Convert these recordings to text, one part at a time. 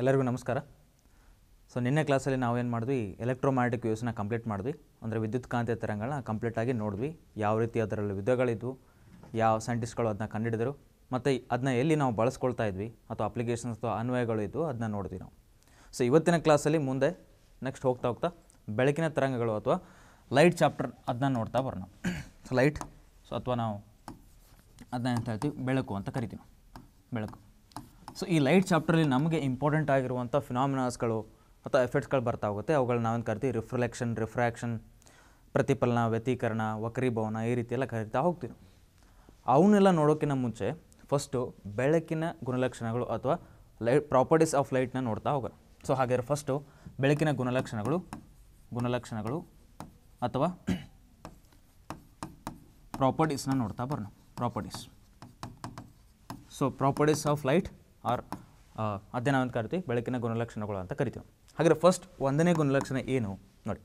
ಎಲ್ಲರಿಗೂ ನಮಸ್ಕಾರ. ಸೊ ನಿನ್ನೆ ಕ್ಲಾಸಲ್ಲಿ ನಾವೇನು ಮಾಡಿದ್ವಿ? ಎಲೆಕ್ಟ್ರೋಮ್ಯಾಟಿಕ್ ವೇವ್ಸ್ನ ಕಂಪ್ಲೀಟ್ ಮಾಡಿದ್ವಿ. ಅಂದರೆ ವಿದ್ಯುತ್ ಕಾಂತೀಯ ತರಂಗಗಳನ್ನ ಕಂಪ್ಲೀಟಾಗಿ ನೋಡಿದ್ವಿ. ಯಾವ ರೀತಿ ಅದರಲ್ಲಿ ವಿಧಗಳಿದ್ವು, ಯಾವ ಸೈಂಟಿಸ್ಟ್ಗಳು ಅದನ್ನ ಕಂಡುಹಿಡಿದರು ಮತ್ತು ಅದನ್ನ ಎಲ್ಲಿ ನಾವು ಬಳಸ್ಕೊಳ್ತಾ ಇದ್ವಿ, ಅಥವಾ ಅಪ್ಲಿಕೇಶನ್ಸ್ ಅಥವಾ ಅನ್ವಯಗಳು ಇದ್ವು ಅದನ್ನ ನೋಡಿದ್ವಿ ನಾವು. ಸೊ ಇವತ್ತಿನ ಕ್ಲಾಸಲ್ಲಿ ಮುಂದೆ ನೆಕ್ಸ್ಟ್ ಹೋಗ್ತಾ ಹೋಗ್ತಾ ಬೆಳಕಿನ ತರಂಗಗಳು ಅಥವಾ ಲೈಟ್ ಚಾಪ್ಟರ್ ಅದನ್ನ ನೋಡ್ತಾ ಬರೋಣ. ಸೊ ಲೈಟ್ ಸೊ ಅಥವಾ ನಾವು ಅದನ್ನ ಎಂತ ಹೇಳ್ತೀವಿ? ಬೆಳಕು ಅಂತ ಕರಿತೀವಿ ಬೆಳಕು. ಸೊ ಈ ಲೈಟ್ ಚಾಪ್ಟ್ರಲ್ಲಿ ನಮಗೆ ಇಂಪಾರ್ಟೆಂಟ್ ಆಗಿರುವಂಥ ಫಿನಾಮಿನಾಸ್ಗಳು ಅಥವಾ ಎಫೆಕ್ಟ್ಸ್ಗಳು ಬರ್ತಾ ಹೋಗುತ್ತೆ. ಅವುಗಳನ್ನ ನಾವೇನು ಕರಿತೀವಿ? ರಿಫ್ಲೆಕ್ಷನ್ ರಿಫ್ರಾಕ್ಷನ್ ಪ್ರತಿಫಲನ, ವ್ಯತೀಕರಣ, ವಕ್ರೀಭವನ ಈ ರೀತಿ ಎಲ್ಲ ಕರಿತಾ ಹೋಗ್ತೀವಿ ಅವನ್ನೆಲ್ಲ ನೋಡೋಕ್ಕಿಂತ ಮುಂಚೆ ಫಸ್ಟು ಬೆಳಕಿನ ಗುಣಲಕ್ಷಣಗಳು ಅಥವಾ ಲೈಟ್ ಪ್ರಾಪರ್ಟೀಸ್ ಆಫ್ ಲೈಟ್ನ ನೋಡ್ತಾ ಹೋಗೋಣ. ಸೊ ಹಾಗಾದ್ರೆ ಫಸ್ಟು ಬೆಳಕಿನ ಗುಣಲಕ್ಷಣಗಳು ಗುಣಲಕ್ಷಣಗಳು ಅಥವಾ ಪ್ರಾಪರ್ಟೀಸ್ನ ನೋಡ್ತಾ ಬರೋಣ. Properties so properties of light or ಅದೇ ನಾವೇನು ಕರಿತೀವಿ, ಬೆಳಕಿನ ಗುಣಲಕ್ಷಣಗಳು ಅಂತ ಕರಿತೀವಿ. ಹಾಗಾದ್ರೆ ಫಸ್ಟ್ ಒಂದನೇ ಗುಣಲಕ್ಷಣ ಏನು? ನೋಡಿ,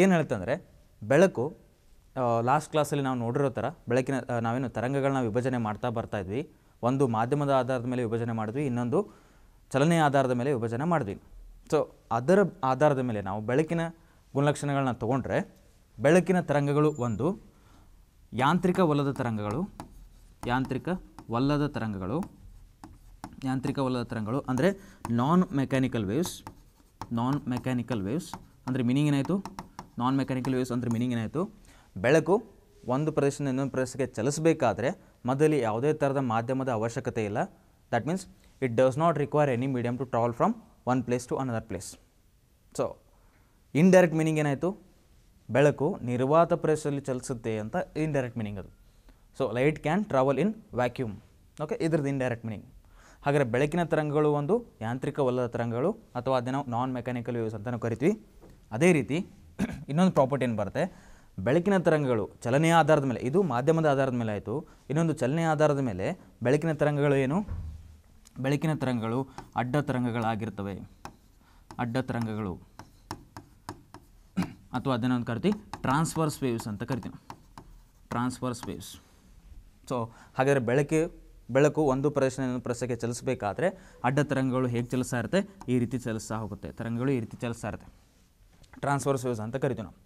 ಏನು ಹೇಳ್ತಂದರೆ ಬೆಳಕು ಲಾಸ್ಟ್ ಕ್ಲಾಸಲ್ಲಿ ನಾವು ನೋಡಿರೋ ಥರ ಬೆಳಕಿನ ನಾವೇನು ತರಂಗಗಳನ್ನ ವಿಭಜನೆ ಮಾಡ್ತಾ ಬರ್ತಾ ಇದ್ವಿ. ಒಂದು ಮಾಧ್ಯಮದ ಆಧಾರದ ಮೇಲೆ ವಿಭಜನೆ ಮಾಡಿದ್ವಿ, ಇನ್ನೊಂದು ಚಲನೆಯ ಆಧಾರದ ಮೇಲೆ ವಿಭಜನೆ ಮಾಡಿದ್ವಿ. ಸೊ ಅದರ ಆಧಾರದ ಮೇಲೆ ನಾವು ಬೆಳಕಿನ ಗುಣಲಕ್ಷಣಗಳನ್ನ ತೊಗೊಂಡ್ರೆ, ಬೆಳಕಿನ ತರಂಗಗಳು ಒಂದು ಯಾಂತ್ರಿಕವಲ್ಲದ ತರಂಗಗಳು ಯಾಂತ್ರಿಕವಲ್ಲದ ತರಂಗಗಳು ಯಾಂತ್ರಿಕವಲ್ಲದ ತರಂಗಗಳು, ಅಂದರೆ non mechanical waves non mechanical waves ಅಂದರೆ ಮೀನಿಂಗ್ ಏನಾಯಿತು? ನಾನ್ ಮೆಕ್ಯಾನಿಕಲ್ ವೇವ್ಸ್ ಅಂದರೆ ಮೀನಿಂಗ್ ಏನಾಯಿತು? ಬೆಳಕು ಒಂದು ಪ್ರದೇಶದಿಂದ ಇನ್ನೊಂದು ಪ್ರದೇಶಕ್ಕೆ ಚಲಿಸಬೇಕಾದ್ರೆ ಮೊದಲು ಯಾವುದೇ ಥರದ ಮಾಧ್ಯಮದ ಅವಶ್ಯಕತೆ ಇಲ್ಲ. That means it does not require any medium to travel from one place to another place so indirect meaning ಏನಾಯಿತು? ಬೆಳಕು ನಿರ್ವಾತ ಪ್ರದೇಶದಲ್ಲಿ ಚಲಿಸುತ್ತೆ ಅಂತ ಇಂಡೈರೆಕ್ಟ್ ಮೀನಿಂಗ್ ಅದು. So light can travel in vacuum okay ಇದ್ರದ್ದು ಇಂಡೈರೆಕ್ಟ್ ಮೀನಿಂಗ್ ಹಾಗಾದರೆ ಬೆಳಕಿನ ತರಂಗಗಳು ಒಂದು, ಯಾಂತ್ರಿಕವಲ್ಲದ ತರಂಗಗಳು, ಅಥವಾ ಅದನ್ನು ನಾನ್ ಮೆಕ್ಯಾನಿಕಲ್ ವೇವ್ಸ್ ಅಂತಲೂ ಕರಿತೀವಿ. ಅದೇ ರೀತಿ ಇನ್ನೊಂದು ಪ್ರಾಪರ್ಟಿ ಏನು ಬರುತ್ತೆ? ಬೆಳಕಿನ ತರಂಗಗಳು ಚಲನೆಯ ಆಧಾರದ ಮೇಲೆ, ಇದು ಮಾಧ್ಯಮದ ಆಧಾರದ ಮೇಲೆ ಆಯಿತು. ಇನ್ನೊಂದು ಚಲನೆಯ ಆಧಾರದ ಮೇಲೆ ಬೆಳಕಿನ ತರಂಗಗಳು ಏನು? ಬೆಳಕಿನ ತರಂಗಗಳು ಅಡ್ಡ ತರಂಗಗಳಾಗಿರ್ತವೆ. ಅಡ್ಡ ತರಂಗಗಳು. ಅಥವಾ ಅದನ್ನು ಒಂದು ಕರಿತೀವಿ ಟ್ರಾನ್ಸ್ಫರ್ಸ್ ವೇವ್ಸ್ ಅಂತ ಕರಿತೀವಿ. ಟ್ರಾನ್ಸ್ಫರ್ಸ್ ವೇವ್ಸ್ ಸೊ ಹಾಗಾದರೆ ಬೆಳಕು ಬೆಳಕು ಒಂದು ಪ್ರದೇಶದಿಂದ ಇನ್ನೊಂದು ಪ್ರದೇಶಕ್ಕೆ ಚಲಿಸಬೇಕಾದ್ರೆ ಅಡ್ಡ ತರಂಗಗಳು ಹೇಗೆ ಚಲಿಸ್ತಾ ಇರುತ್ತೆ? ಈ ರೀತಿ ಚಲಿಸ್ತಾ ಹೋಗುತ್ತೆ. ತರಂಗಗಳು ಈ ರೀತಿ ಚಲಿಸ್ತಾ ಇರುತ್ತೆ. ಟ್ರಾನ್ಸ್ಫರ್ಸ್ ವೇವ್ಸ್ ಅಂತ ಕರಿತೀವಿ ನಾವು.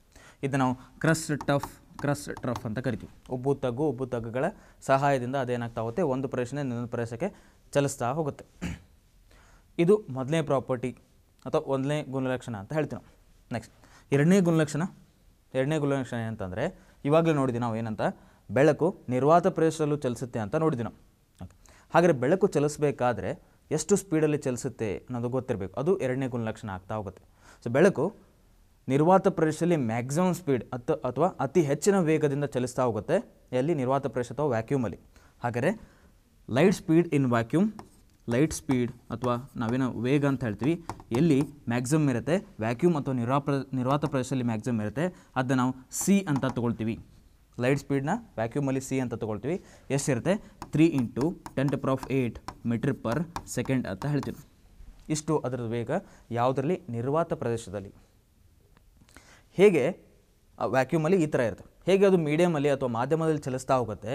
ಇದು ನಾವು ಕ್ರಸ್ಟ್ ಟಫ್ ಕ್ರಸ್ಟ್ ಟ್ರಫ್ ಅಂತ ಕರಿತೀವಿ. ಉಬ್ಬು ತಗ್ಗು, ಉಬ್ಬು ತಗ್ಗುಗಳ ಸಹಾಯದಿಂದ ಅದೇನಾಗ್ತಾ ಹೋಗುತ್ತೆ? ಒಂದು ಪ್ರದೇಶದಿಂದ ಇನ್ನೊಂದು ಪ್ರದೇಶಕ್ಕೆ ಚಲಿಸ್ತಾ ಹೋಗುತ್ತೆ. ಇದು ಮೊದಲನೇ ಪ್ರಾಪರ್ಟಿ ಅಥವಾ ಒಂದನೇ ಗುಣಲಕ್ಷಣ ಅಂತ ಹೇಳ್ತೀವಿ ನಾವು. ನೆಕ್ಸ್ಟ್ ಎರಡನೇ ಗುಣಲಕ್ಷಣ ಎರಡನೇ ಗುಣಲಕ್ಷಣ ಏನಂತಂದರೆ, ಇವಾಗಲೇ ನೋಡಿದ್ವಿ ನಾವು ಏನಂತ? ಬೆಳಕು ನಿರ್ವಾತ ಪ್ರದೇಶದಲ್ಲೂ ಚಲಿಸುತ್ತೆ ಅಂತ ನೋಡಿದ್ವಿ ನಾವು. ಹಾಗಾದರೆ ಬೆಳಕು ಚಲಿಸಬೇಕಾದ್ರೆ ಎಷ್ಟು ಸ್ಪೀಡಲ್ಲಿ ಚಲಿಸುತ್ತೆ ಅನ್ನೋದು ಗೊತ್ತಿರಬೇಕು. ಅದು ಎರಡನೇ ಗುಣಲಕ್ಷಣ ಆಗ್ತಾ ಹೋಗುತ್ತೆ. ಸೊ ಬೆಳಕು ನಿರ್ವಾತ ಪ್ರದೇಶದಲ್ಲಿ ಮ್ಯಾಕ್ಸಿಮಮ್ ಸ್ಪೀಡ್ ಅಥ ಅಥವಾ ಅತಿ ಹೆಚ್ಚಿನ ವೇಗದಿಂದ ಚಲಿಸ್ತಾ ಹೋಗುತ್ತೆ. ಎಲ್ಲಿ? ನಿರ್ವಾತ ಪ್ರದೇಶ ಅಥವಾ ವ್ಯಾಕ್ಯೂಮಲ್ಲಿ ಹಾಗಾದರೆ light speed in vacuum light speed ಅಥವಾ ನಾವೇನೋ ವೇಗ ಅಂತ ಹೇಳ್ತೀವಿ, ಎಲ್ಲಿ ಮ್ಯಾಕ್ಸಿಮಮ್ ಇರುತ್ತೆ? ವ್ಯಾಕ್ಯೂಮ್ ಅಥವಾ ನಿರ್ವಾ ನಿರ್ವಾತ ಪ್ರದೇಶದಲ್ಲಿ ಮ್ಯಾಕ್ಸಿಮಮ್ ಇರುತ್ತೆ. ಅದನ್ನ ನಾವು ಸಿ ಅಂತ ತೊಗೊಳ್ತೀವಿ. ಲೈಟ್ ಸ್ಪೀಡ್ನ ವ್ಯಾಕ್ಯೂಮಲ್ಲಿ ಸಿ ಅಂತ ತೊಗೊಳ್ತೀವಿ. ಎಷ್ಟಿರುತ್ತೆ? Three into ten to power of eight meter per second ಅಂತ ಹೇಳ್ತೀವಿ. ಇಷ್ಟು ಅದರ ವೇಗ ಯಾವುದರಲ್ಲಿ? ನಿರ್ವಾತ ಪ್ರದೇಶದಲ್ಲಿ. ಹೇಗೆ ವ್ಯಾಕ್ಯೂಮಲ್ಲಿ ಈ ಥರ ಇರುತ್ತೆ. ಹೇಗೆ ಅದು ಮೀಡಿಯಮಲ್ಲಿ ಅಥವಾ ಮಾಧ್ಯಮದಲ್ಲಿ ಚಲಿಸ್ತಾ ಹೋಗುತ್ತೆ,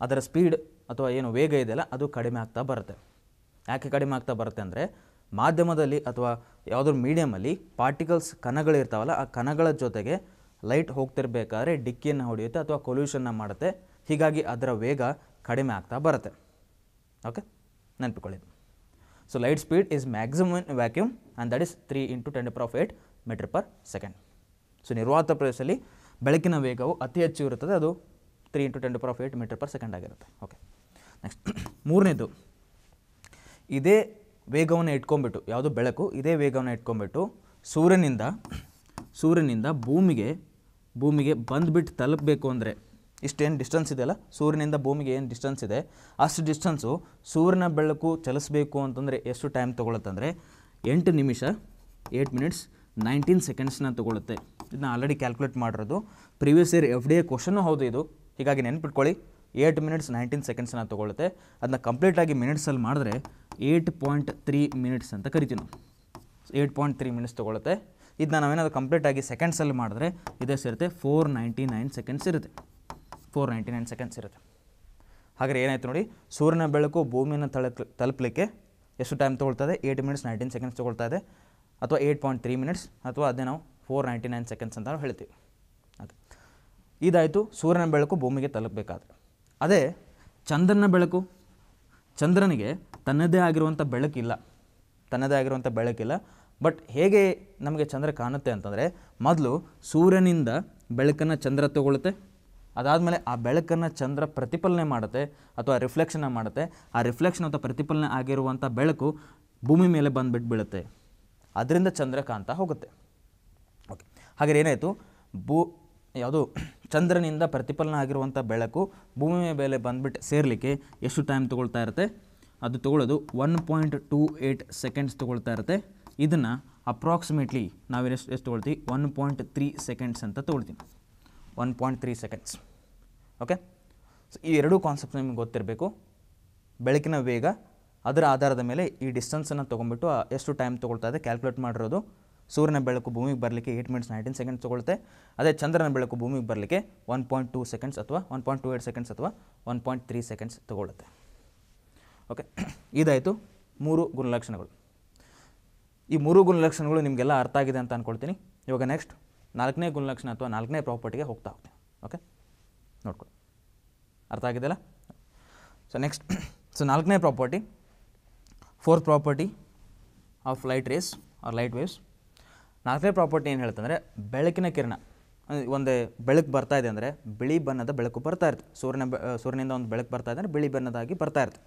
ಅದರ ಸ್ಪೀಡ್ ಅಥವಾ ಏನು ವೇಗ ಇದೆಯಲ್ಲ, ಅದು ಕಡಿಮೆ ಆಗ್ತಾ ಬರುತ್ತೆ. ಯಾಕೆ ಕಡಿಮೆ ಆಗ್ತಾ ಬರುತ್ತೆ ಅಂದರೆ, ಮಾಧ್ಯಮದಲ್ಲಿ ಅಥವಾ ಯಾವುದಾದ್ರು ಮೀಡಿಯಮಲ್ಲಿ ಪಾರ್ಟಿಕಲ್ಸ್ ಕಣಗಳಿರ್ತಾವಲ್ಲ, ಆ ಕಣಗಳ ಜೊತೆಗೆ ಲೈಟ್ ಹೋಗ್ತಿರ್ಬೇಕಾದ್ರೆ ಡಿಕ್ಕಿಯನ್ನು ಹೊಡೆಯುತ್ತೆ ಅಥವಾ ಕೊಲ್ಯೂಷನ್ನ ಮಾಡುತ್ತೆ. ಹೀಗಾಗಿ ಅದರ ವೇಗ ಕಡಿಮೆ ಆಗ್ತಾ ಬರುತ್ತೆ. Okay ನೆನಪಿಕೊಳ್ಳಿ so light speed is maximum vacuum and that is three into ten power of eight meter per second so ನಿರ್ವಾತ ಪ್ರದೇಶದಲ್ಲಿ ಬೆಳಕಿನ ವೇಗವು ಅತಿ ಹೆಚ್ಚು ಇರುತ್ತದೆ. ಅದು three into ten power of eight meter per second ಆಗಿರುತ್ತೆ. ಓಕೆ ನೆಕ್ಸ್ಟ್ ಮೂರನೇದು. ಇದೇ ವೇಗವನ್ನು ಇಟ್ಕೊಂಬಿಟ್ಟು ಯಾವುದು ಬೆಳಕು, ಇದೇ ವೇಗವನ್ನು ಇಟ್ಕೊಂಡ್ಬಿಟ್ಟು ಸೂರ್ಯನಿಂದ ಸೂರ್ಯನಿಂದ ಭೂಮಿಗೆ ಭೂಮಿಗೆ ಬಂದುಬಿಟ್ಟು ತಲುಪಬೇಕು ಅಂದರೆ ಇಷ್ಟೇನು ಡಿಸ್ಟೆನ್ಸ್ ಇದೆಯಲ್ಲ ಸೂರ್ಯನಿಂದ ಭೂಮಿಗೆ ಏನು ಡಿಸ್ಟೆನ್ಸ್ ಇದೆ? ಅಷ್ಟು ಡಿಸ್ಟೆನ್ಸು ಸೂರ್ಯನ ಬೆಳಕು ಚಲಿಸಬೇಕು ಅಂತಂದರೆ ಎಷ್ಟು ಟೈಮ್ ತೊಗೊಳತ್ತಂದರೆ ಎಂಟು ನಿಮಿಷ ಏಯ್ಟ್ ಮಿನಿಟ್ಸ್ ನೈನ್ಟೀನ್ ಸೆಕೆಂಡ್ಸ್ನ ತೊಗೊಳುತ್ತೆ. ಇದನ್ನ ಆಲ್ರೆಡಿ ಕ್ಯಾಲ್ಕುಲೇಟ್ ಮಾಡಿರೋದು. Previous year F D A question ಹೌದು ಇದು. ಹೀಗಾಗಿ ನೆನ್ಪಿಟ್ಕೊಳ್ಳಿ ಏಯ್ಟ್ ಮಿನಿಟ್ಸ್ ನೈನ್ಟೀನ್ ಸೆಕೆಂಡ್ಸ್ನ ತೊಗೊಳುತ್ತೆ. ಅದನ್ನ ಕಂಪ್ಲೀಟಾಗಿ ಮಿನಿಟ್ಸಲ್ಲಿ ಮಾಡಿದ್ರೆ ಏಯ್ಟ್ ಪಾಯಿಂಟ್ ತ್ರೀ ಮಿನಿಟ್ಸ್ ಅಂತ ಕರಿತೀವಿ ನಾವು. ಏಯ್ಟ್ ಪಾಯಿಂಟ್ ತ್ರೀ ಮಿನಿಟ್ಸ್ ತೊಗೊಳುತ್ತೆ. ಇದನ್ನ ನಾವೇನಾದ್ರು ಕಂಪ್ಲೀಟಾಗಿ ಸೆಕೆಂಡ್ಸಲ್ಲಿ ಮಾಡಿದ್ರೆ ಇದೇ ಸೇರುತ್ತೆ. ಫೋರ್ ನೈಂಟಿ ನೈನ್ ಸೆಕೆಂಡ್ಸ್ ಇರುತ್ತೆ. ಫೋರ್ ನೈಂಟಿ ನೈನ್ ಸೆಕೆಂಡ್ಸ್ ಇರುತ್ತೆ. ಹಾಗಾದ್ರೆ ಏನಾಯ್ತು ನೋಡಿ, ಸೂರ್ಯನ ಬೆಳಕು ಭೂಮಿಯನ್ನು ತಳ ತಲುಪಲಿಕ್ಕೆ ಎಷ್ಟು ಟೈಮ್ ತೊಗೊಳ್ತದೆ ಏಯ್ಟ್ ಮಿನಿಟ್ಸ್ ನೈನ್ಟೀನ್ ಸೆಕೆಂಡ್ಸ್ ತೊಗೊಳ್ತಾ ಇದೆ. ಅಥವಾ ಏಯ್ಟ್ ಪಾಯಿಂಟ್ ತ್ರೀ ಮಿನಿಟ್ಸ್ ಅಥವಾ ಅದೇ ನಾವು ಫೋರ್ ನೈಂಟಿ ನೈನ್ ಸೆಕೆಂಡ್ಸ್ ಅಂತ ನಾವು ಹೇಳ್ತೀವಿ. ಓಕೆ ಇದಾಯಿತು, ಸೂರ್ಯನ ಬೆಳಕು ಭೂಮಿಗೆ ತಲುಪಬೇಕಾದ್ರೆ. ಅದೇ, ಚಂದ್ರನ ಬೆಳಕು. ಚಂದ್ರನಿಗೆ ತನ್ನದೇ ಆಗಿರುವಂಥ ಬೆಳಕಿಲ್ಲ. ತನ್ನದೇ ಆಗಿರುವಂಥ ಬೆಳಕಿಲ್ಲ. ಬಟ್ ಹೇಗೆ ನಮಗೆ ಚಂದ್ರ ಕಾಣುತ್ತೆ ಅಂತಂದರೆ ಮೊದಲು ಸೂರ್ಯನಿಂದ ಬೆಳಕನ್ನು ಚಂದ್ರ ತಗೊಳುತ್ತೆ ಅದಾದಮೇಲೆ ಆ ಬೆಳಕನ್ನು ಚಂದ್ರ ಪ್ರತಿಫಲನೆ ಮಾಡುತ್ತೆ ಅಥವಾ ರಿಫ್ಲೆಕ್ಷನ್ ಮಾಡುತ್ತೆ. ಆ ರಿಫ್ಲೆಕ್ಷನ್ ಅಥವಾ ಪ್ರತಿಫಲನೆ ಆಗಿರುವಂಥ ಬೆಳಕು ಭೂಮಿ ಮೇಲೆ ಬಂದುಬಿಟ್ಟು ಬೀಳುತ್ತೆ. ಅದರಿಂದ ಚಂದ್ರ ಕಾಣ್ತಾ ಹೋಗುತ್ತೆ. ಓಕೆ ಹಾಗೆ ಏನಾಯಿತು? ಭೂ ಯಾವುದು? ಚಂದ್ರನಿಂದ ಪ್ರತಿಫಲನ ಆಗಿರುವಂಥ ಬೆಳಕು ಭೂಮಿಯ ಮೇಲೆ ಬಂದುಬಿಟ್ಟು ಸೇರಲಿಕ್ಕೆ ಎಷ್ಟು ಟೈಮ್ ತೊಗೊಳ್ತಾ ಇರುತ್ತೆ? ಅದು ತೊಗೊಳ್ಳೋದು one point two eight seconds ತೊಗೊಳ್ತಾ ಇರುತ್ತೆ. ಇದನ್ನು ಅಪ್ರಾಕ್ಸಿಮೇಟ್ಲಿ ನಾವು ಎಷ್ಟು ಎಷ್ಟು ತೊಗೊಳ್ತೀವಿ ಒನ್ ಪಾಯಿಂಟ್ ತ್ರೀ ಸೆಕೆಂಡ್ಸ್ ಅಂತ ತೊಗೊಳ್ತೀನಿ. One point three seconds okay so ಈ ಎರಡೂ ಕಾನ್ಸೆಪ್ಟ್ ನಿಮಗೆ ಗೊತ್ತಿರಬೇಕು. ಬೆಳಕಿನ ವೇಗ, ಅದರ ಆಧಾರದ ಮೇಲೆ ಈ ಡಿಸ್ಟೆನ್ಸನ್ನು ತೊಗೊಂಡ್ಬಿಟ್ಟು ಆ, ಎಷ್ಟು ಟೈಮ್ ತೊಗೊಳ್ತಾ ಇದೆ ಕ್ಯಾಲ್ಕುಲೇಟ್ ಮಾಡಿರೋದು. ಸೂರ್ಯನ ಬೆಳಕು ಭೂಮಿಗೆ ಬರಲಿಕ್ಕೆ ಏಯ್ಟ್ ಮಿನಿಟ್ಸ್ ನೈನ್ಟೀನ್ ಸೆಕೆಂಡ್ಸ್ ತೊಗೊಳುತ್ತೆ. ಅದೇ ಚಂದ್ರನ ಬೆಳಕು ಭೂಮಿಗೆ ಬರಲಿಕ್ಕೆ ಒನ್ ಪಾಯಿಂಟ್ ಟೂ ಸೆಕೆಂಡ್ಸ್ ಅಥವಾ one point two eight seconds ಅಥವಾ ಒನ್ ಪಾಯಿಂಟ್ ತ್ರೀ ಸೆಕೆಂಡ್ಸ್ ತೊಗೊಳುತ್ತೆ. ಓಕೆ ಇದಾಯಿತು. ಮೂರು ಗುಣಲಕ್ಷಣಗಳು. ಈ ಮೂರು ಗುಣಲಕ್ಷಣಗಳು ನಿಮಗೆಲ್ಲ ಅರ್ಥ ಆಗಿದೆ ಅಂತ ಅಂದ್ಕೊಳ್ತೀನಿ ಇವಾಗ ನೆಕ್ಸ್ಟ್ ನಾಲ್ಕನೇ ಗುಣಲಕ್ಷಣ ಅಥವಾ ನಾಲ್ಕನೇ ಪ್ರಾಪರ್ಟಿಗೆ ಹೋಗ್ತಾ ಹೋಗ್ತೀನಿ. ಓಕೆ ನೋಡ್ಕೊಳ್ಳಿ. ಅರ್ಥ ಆಗಿದೆಯಲ್ಲ? ಸೊ ನೆಕ್ಸ್ಟ್ ಸೊ ನಾಲ್ಕನೇ property fourth property of light rays or light waves ನಾಲ್ಕನೇ ಪ್ರಾಪರ್ಟಿ ಏನು ಹೇಳ್ತಂದರೆ ಬೆಳಕಿನ ಕಿರಣ. ಒಂದು ಬೆಳಕು ಬರ್ತಾ ಇದೆ ಅಂದರೆ ಬಿಳಿ ಬಣ್ಣದ ಬೆಳಕು ಬರ್ತಾ ಇರುತ್ತೆ. ಸೂರ್ಯನ ಸೂರ್ಯನಿಂದ ಒಂದು ಬೆಳಕು ಬರ್ತಾ ಇದೆ ಅಂದರೆ ಬಿಳಿ ಬಣ್ಣದಾಗಿ ಬರ್ತಾ ಇರುತ್ತೆ.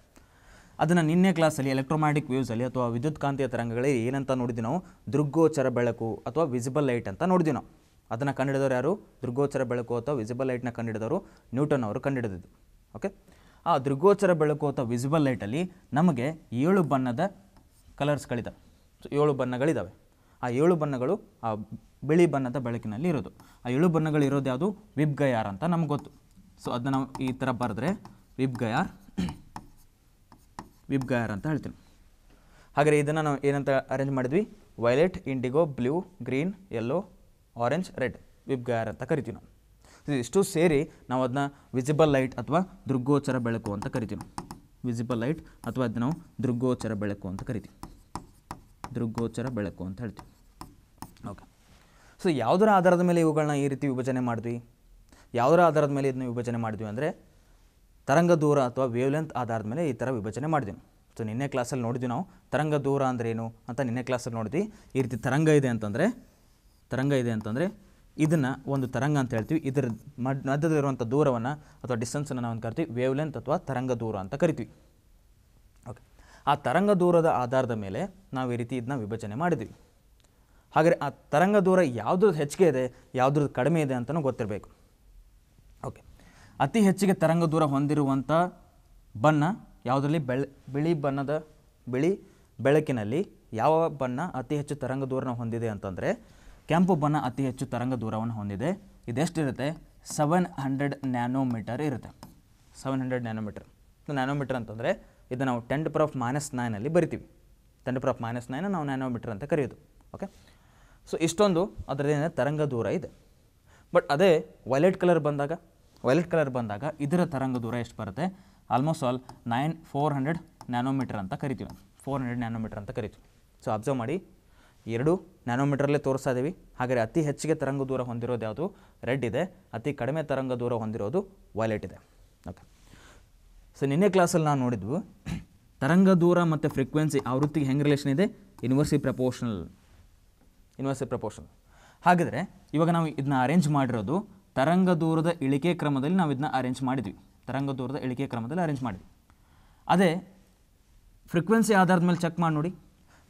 ಅದನ್ನು ನಿನ್ನೆ ಕ್ಲಾಸಲ್ಲಿ ಎಲೆಕ್ಟ್ರೋಮ್ಯಾಟಿಕ್ ವ್ಯೂಸಲ್ಲಿ ಅಥವಾ ವಿದ್ಯುತ್ ಕಾಂತೀಯ ತರಂಗಗಳಲ್ಲಿ ಏನಂತ ನೋಡಿದ್ವಿ ನಾವು? ದೃಗ್ಗೋಚರ ಬೆಳಕು ಅಥವಾ ವಿಸಿಬಲ್ ಲೈಟ್ ಅಂತ ನೋಡಿದ್ವಿ ನಾವು. ಅದನ್ನು ಕಂಡುಹಿಡಿದವರು ಯಾರು? ದೃಗ್ಗೋಚರ ಬೆಳಕು ಅಥವಾ ವಿಸಿಬಲ್ ಲೈಟ್ನ ಕಂಡುಹಿಡಿದವರು ನ್ಯೂಟನ್ ಅವರು ಕಂಡುಹಿಡಿದಿದ್ದು ಓಕೆ ಆ ದೃಗ್ಗೋಚರ ಬೆಳಕು ಅಥವಾ ವಿಸಿಬಲ್ ಲೈಟಲ್ಲಿ ನಮಗೆ ಏಳು ಬಣ್ಣದ ಕಲರ್ಸ್ಗಳಿದ್ದಾವೆ ಸೊ ಏಳು ಬಣ್ಣಗಳಿದ್ದಾವೆ ಆ ಏಳು ಬಣ್ಣಗಳು ಆ ಬಿಳಿ ಬಣ್ಣದ ಬೆಳಕಿನಲ್ಲಿ ಇರೋದು. ಆ ಏಳು ಬಣ್ಣಗಳು ಇರೋದು ಯಾವುದು? ವಿಬ್ ಗಯಾರ್ ಅಂತ ನಮ್ಗೆ ಗೊತ್ತು. ಸೊ ಅದನ್ನ ನಾವು ಈ ಥರ ಬರೆದ್ರೆ ವಿಬ್ ಗಯಾರ್ ವಿಬ್ ಗಯಾರ್ ಅಂತ ಹೇಳ್ತೀನಿ. ಹಾಗಾದರೆ ಇದನ್ನು ನಾವು ಏನಂತ ಅರೇಂಜ್ ಮಾಡಿದ್ವಿ? Violet indigo blue green yellow orange red VIBGYOR ಅಂತ ಕರಿತೀವಿ ನಾವು. ಇಷ್ಟು ಸೇರಿ ನಾವು ಅದನ್ನ ವಿಸಿಬಲ್ ಲೈಟ್ ಅಥವಾ ದೃಗ್ಗೋಚರ ಬೆಳಕು ಅಂತ ಕರಿತೀವಿ ವಿಸಿಬಲ್ ಲೈಟ್ ಅಥವಾ ಅದನ್ನ ನಾವು ದೃಗ್ಗೋಚರ ಬೆಳಕು ಅಂತ ಕರಿತೀವಿ. ದೃಗ್ಗೋಚರ ಬೆಳಕು ಅಂತ ಹೇಳ್ತೀವಿ. ಓಕೆ ಸೊ ಯಾವುದರ ಆಧಾರದ ಮೇಲೆ ಇವುಗಳನ್ನ ಈ ರೀತಿ ವಿಭಜನೆ ಮಾಡಿದ್ವಿ? ಯಾವುದರ ಆಧಾರದ ಮೇಲೆ ಇದನ್ನ ವಿಭಜನೆ ಮಾಡಿದ್ವಿ ಅಂದರೆ ತರಂಗ ದೂರ ಅಥವಾ ವೇವ್ಲೆಂತ್ ಆಧಾರದ ಮೇಲೆ ಈ ಥರ ವಿಭಜನೆ ಮಾಡಿದ್ವಿ. ಸೊ ನಿನ್ನೆ ಕ್ಲಾಸಲ್ಲಿ ನೋಡಿದ್ವಿ ನಾವು. ತರಂಗ ದೂರ ಅಂದ್ರೇನು ಅಂತ ನಿನ್ನೆ ಕ್ಲಾಸಲ್ಲಿ ನೋಡಿದ್ವಿ. ಈ ರೀತಿ ತರಂಗ ಇದೆ ಅಂತಂದರೆ, ತರಂಗ ಇದೆ ಅಂತಂದರೆ ಇದನ್ನು ಒಂದು ತರಂಗ ಅಂತ ಹೇಳ್ತೀವಿ. ಇದರ ಮಧ್ಯದಲ್ಲಿರುವಂಥ ದೂರವನ್ನು ಅಥವಾ ಡಿಸ್ಟೆನ್ಸನ್ನು ನಾವು ಕರಿತೀವಿ? ವೇವ್ ಲೆಂತ್ ಅಥವಾ ತರಂಗ ದೂರ ಅಂತ ಕರಿತೀವಿ. ಓಕೆ ಆ ತರಂಗ ದೂರದ ಆಧಾರದ ಮೇಲೆ ನಾವು ಈ ರೀತಿ ಇದನ್ನ ವಿಭಜನೆ ಮಾಡಿದ್ವಿ. ಹಾಗಾದರೆ ಆ ತರಂಗ ದೂರ ಯಾವುದ್ರದ್ದು ಹೆಚ್ಚಿಗೆ ಇದೆ, ಯಾವುದ್ರದ್ದು ಕಡಿಮೆ ಇದೆ ಅಂತಲೂ ಗೊತ್ತಿರಬೇಕು. ಓಕೆ ಅತಿ ಹೆಚ್ಚಿಗೆ ತರಂಗ ದೂರ ಹೊಂದಿರುವಂಥ ಬಣ್ಣ ಯಾವುದರಲ್ಲಿ? ಬೆಳ, ಬಿಳಿ ಬಣ್ಣದ, ಬಿಳಿ ಬೆಳಕಿನಲ್ಲಿ ಯಾವ ಬಣ್ಣ ಅತಿ ಹೆಚ್ಚು ತರಂಗ ದೂರನ ಹೊಂದಿದೆ ಅಂತಂದರೆ ಕೆಂಪು ಬಣ್ಣ ಅತಿ ಹೆಚ್ಚು ತರಂಗ ದೂರವನ್ನು ಹೊಂದಿದೆ. ಇದೆಷ್ಟಿರುತ್ತೆ? ಸೆವೆನ್ ಹಂಡ್ರೆಡ್ ನ್ಯಾನೋಮೀಟರ್ ಇರುತ್ತೆ. Seven hundred nanometer. ನ್ಯಾನೋಮೀಟರ್ ಅಂತಂದರೆ ಇದು ನಾವು ಟೆನ್ ಪರ್ ಆಫ್ ಮೈನಸ್ ನೈನಲ್ಲಿ ಬರಿತೀವಿ. Ten power of minus nine ನಾವು ನ್ಯಾನೋಮೀಟರ್ ಅಂತ ಕರೆಯೋದು. ಓಕೆ? ಸೊ ಇಷ್ಟೊಂದು ಅದರದೇನೆ ತರಂಗ ದೂರ ಇದೆ. ಬಟ್ ಅದೇ ವೈಲೆಟ್ ಕಲರ್ ಬಂದಾಗ ವೈಲೆಟ್ ಕಲರ್ ಬಂದಾಗ ಇದರ ತರಂಗ ದೂರ ಎಷ್ಟು ಬರುತ್ತೆ? Almost all nine four hundred nanometer ಅಂತ ಕರಿತೀವಿ. ಫೋರ್ ಹಂಡ್ರೆಡ್ ನ್ಯಾನೋಮೀಟರ್ ಅಂತ ಕರಿತೀವಿ. ಸೊ ಅಬ್ಸರ್ವ್ ಮಾಡಿ. ಎರಡು ನ್ಯಾನೋಮೀಟರಲ್ಲೇ ತೋರಿಸ್ತಾ ಇದ್ದೀವಿ ಹಾಗಾದರೆ ಅತಿ ಹೆಚ್ಚಿಗೆ ತರಂಗ ದೂರ ಹೊಂದಿರೋದು ಯಾವುದು? ರೆಡ್ ಇದೆ. ಅತಿ ಕಡಿಮೆ ತರಂಗ ದೂರ ಹೊಂದಿರೋದು ವೈಲೆಟ್ ಇದೆ. ಓಕೆ ಸೊ ನಿನ್ನೆ ಕ್ಲಾಸಲ್ಲಿ ನಾವು ನೋಡಿದ್ವು ತರಂಗ ದೂರ ಮತ್ತು ಫ್ರೀಕ್ವೆನ್ಸಿ ಆವೃತ್ತಿಗೆ ಹೆಂಗೆ ರಿಲೇಷನ್ ಇದೆ? ಯೂನಿವರ್ಸಿ ಪ್ರಪೋರ್ಷನಲ್ ಯೂನಿವರ್ಸಿ ಪ್ರಪೋರ್ಷನಲ್ ಹಾಗಿದ್ರೆ ಇವಾಗ ನಾವು ಇದನ್ನ ಅರೇಂಜ್ ಮಾಡಿರೋದು ತರಂಗ ದೂರದ ಇಳಿಕೆ ಕ್ರಮದಲ್ಲಿ ನಾವು ಇದನ್ನ ಅರೇಂಜ್ ಮಾಡಿದ್ವಿ. ತರಂಗ ದೂರದ ಇಳಿಕೆ ಕ್ರಮದಲ್ಲಿ ಅರೇಂಜ್ ಮಾಡಿದ್ವಿ. ಅದೇ ಫ್ರೀಕ್ವೆನ್ಸಿ ಆಧಾರದ ಮೇಲೆ ಚೆಕ್ ಮಾಡಿ ನೋಡಿ.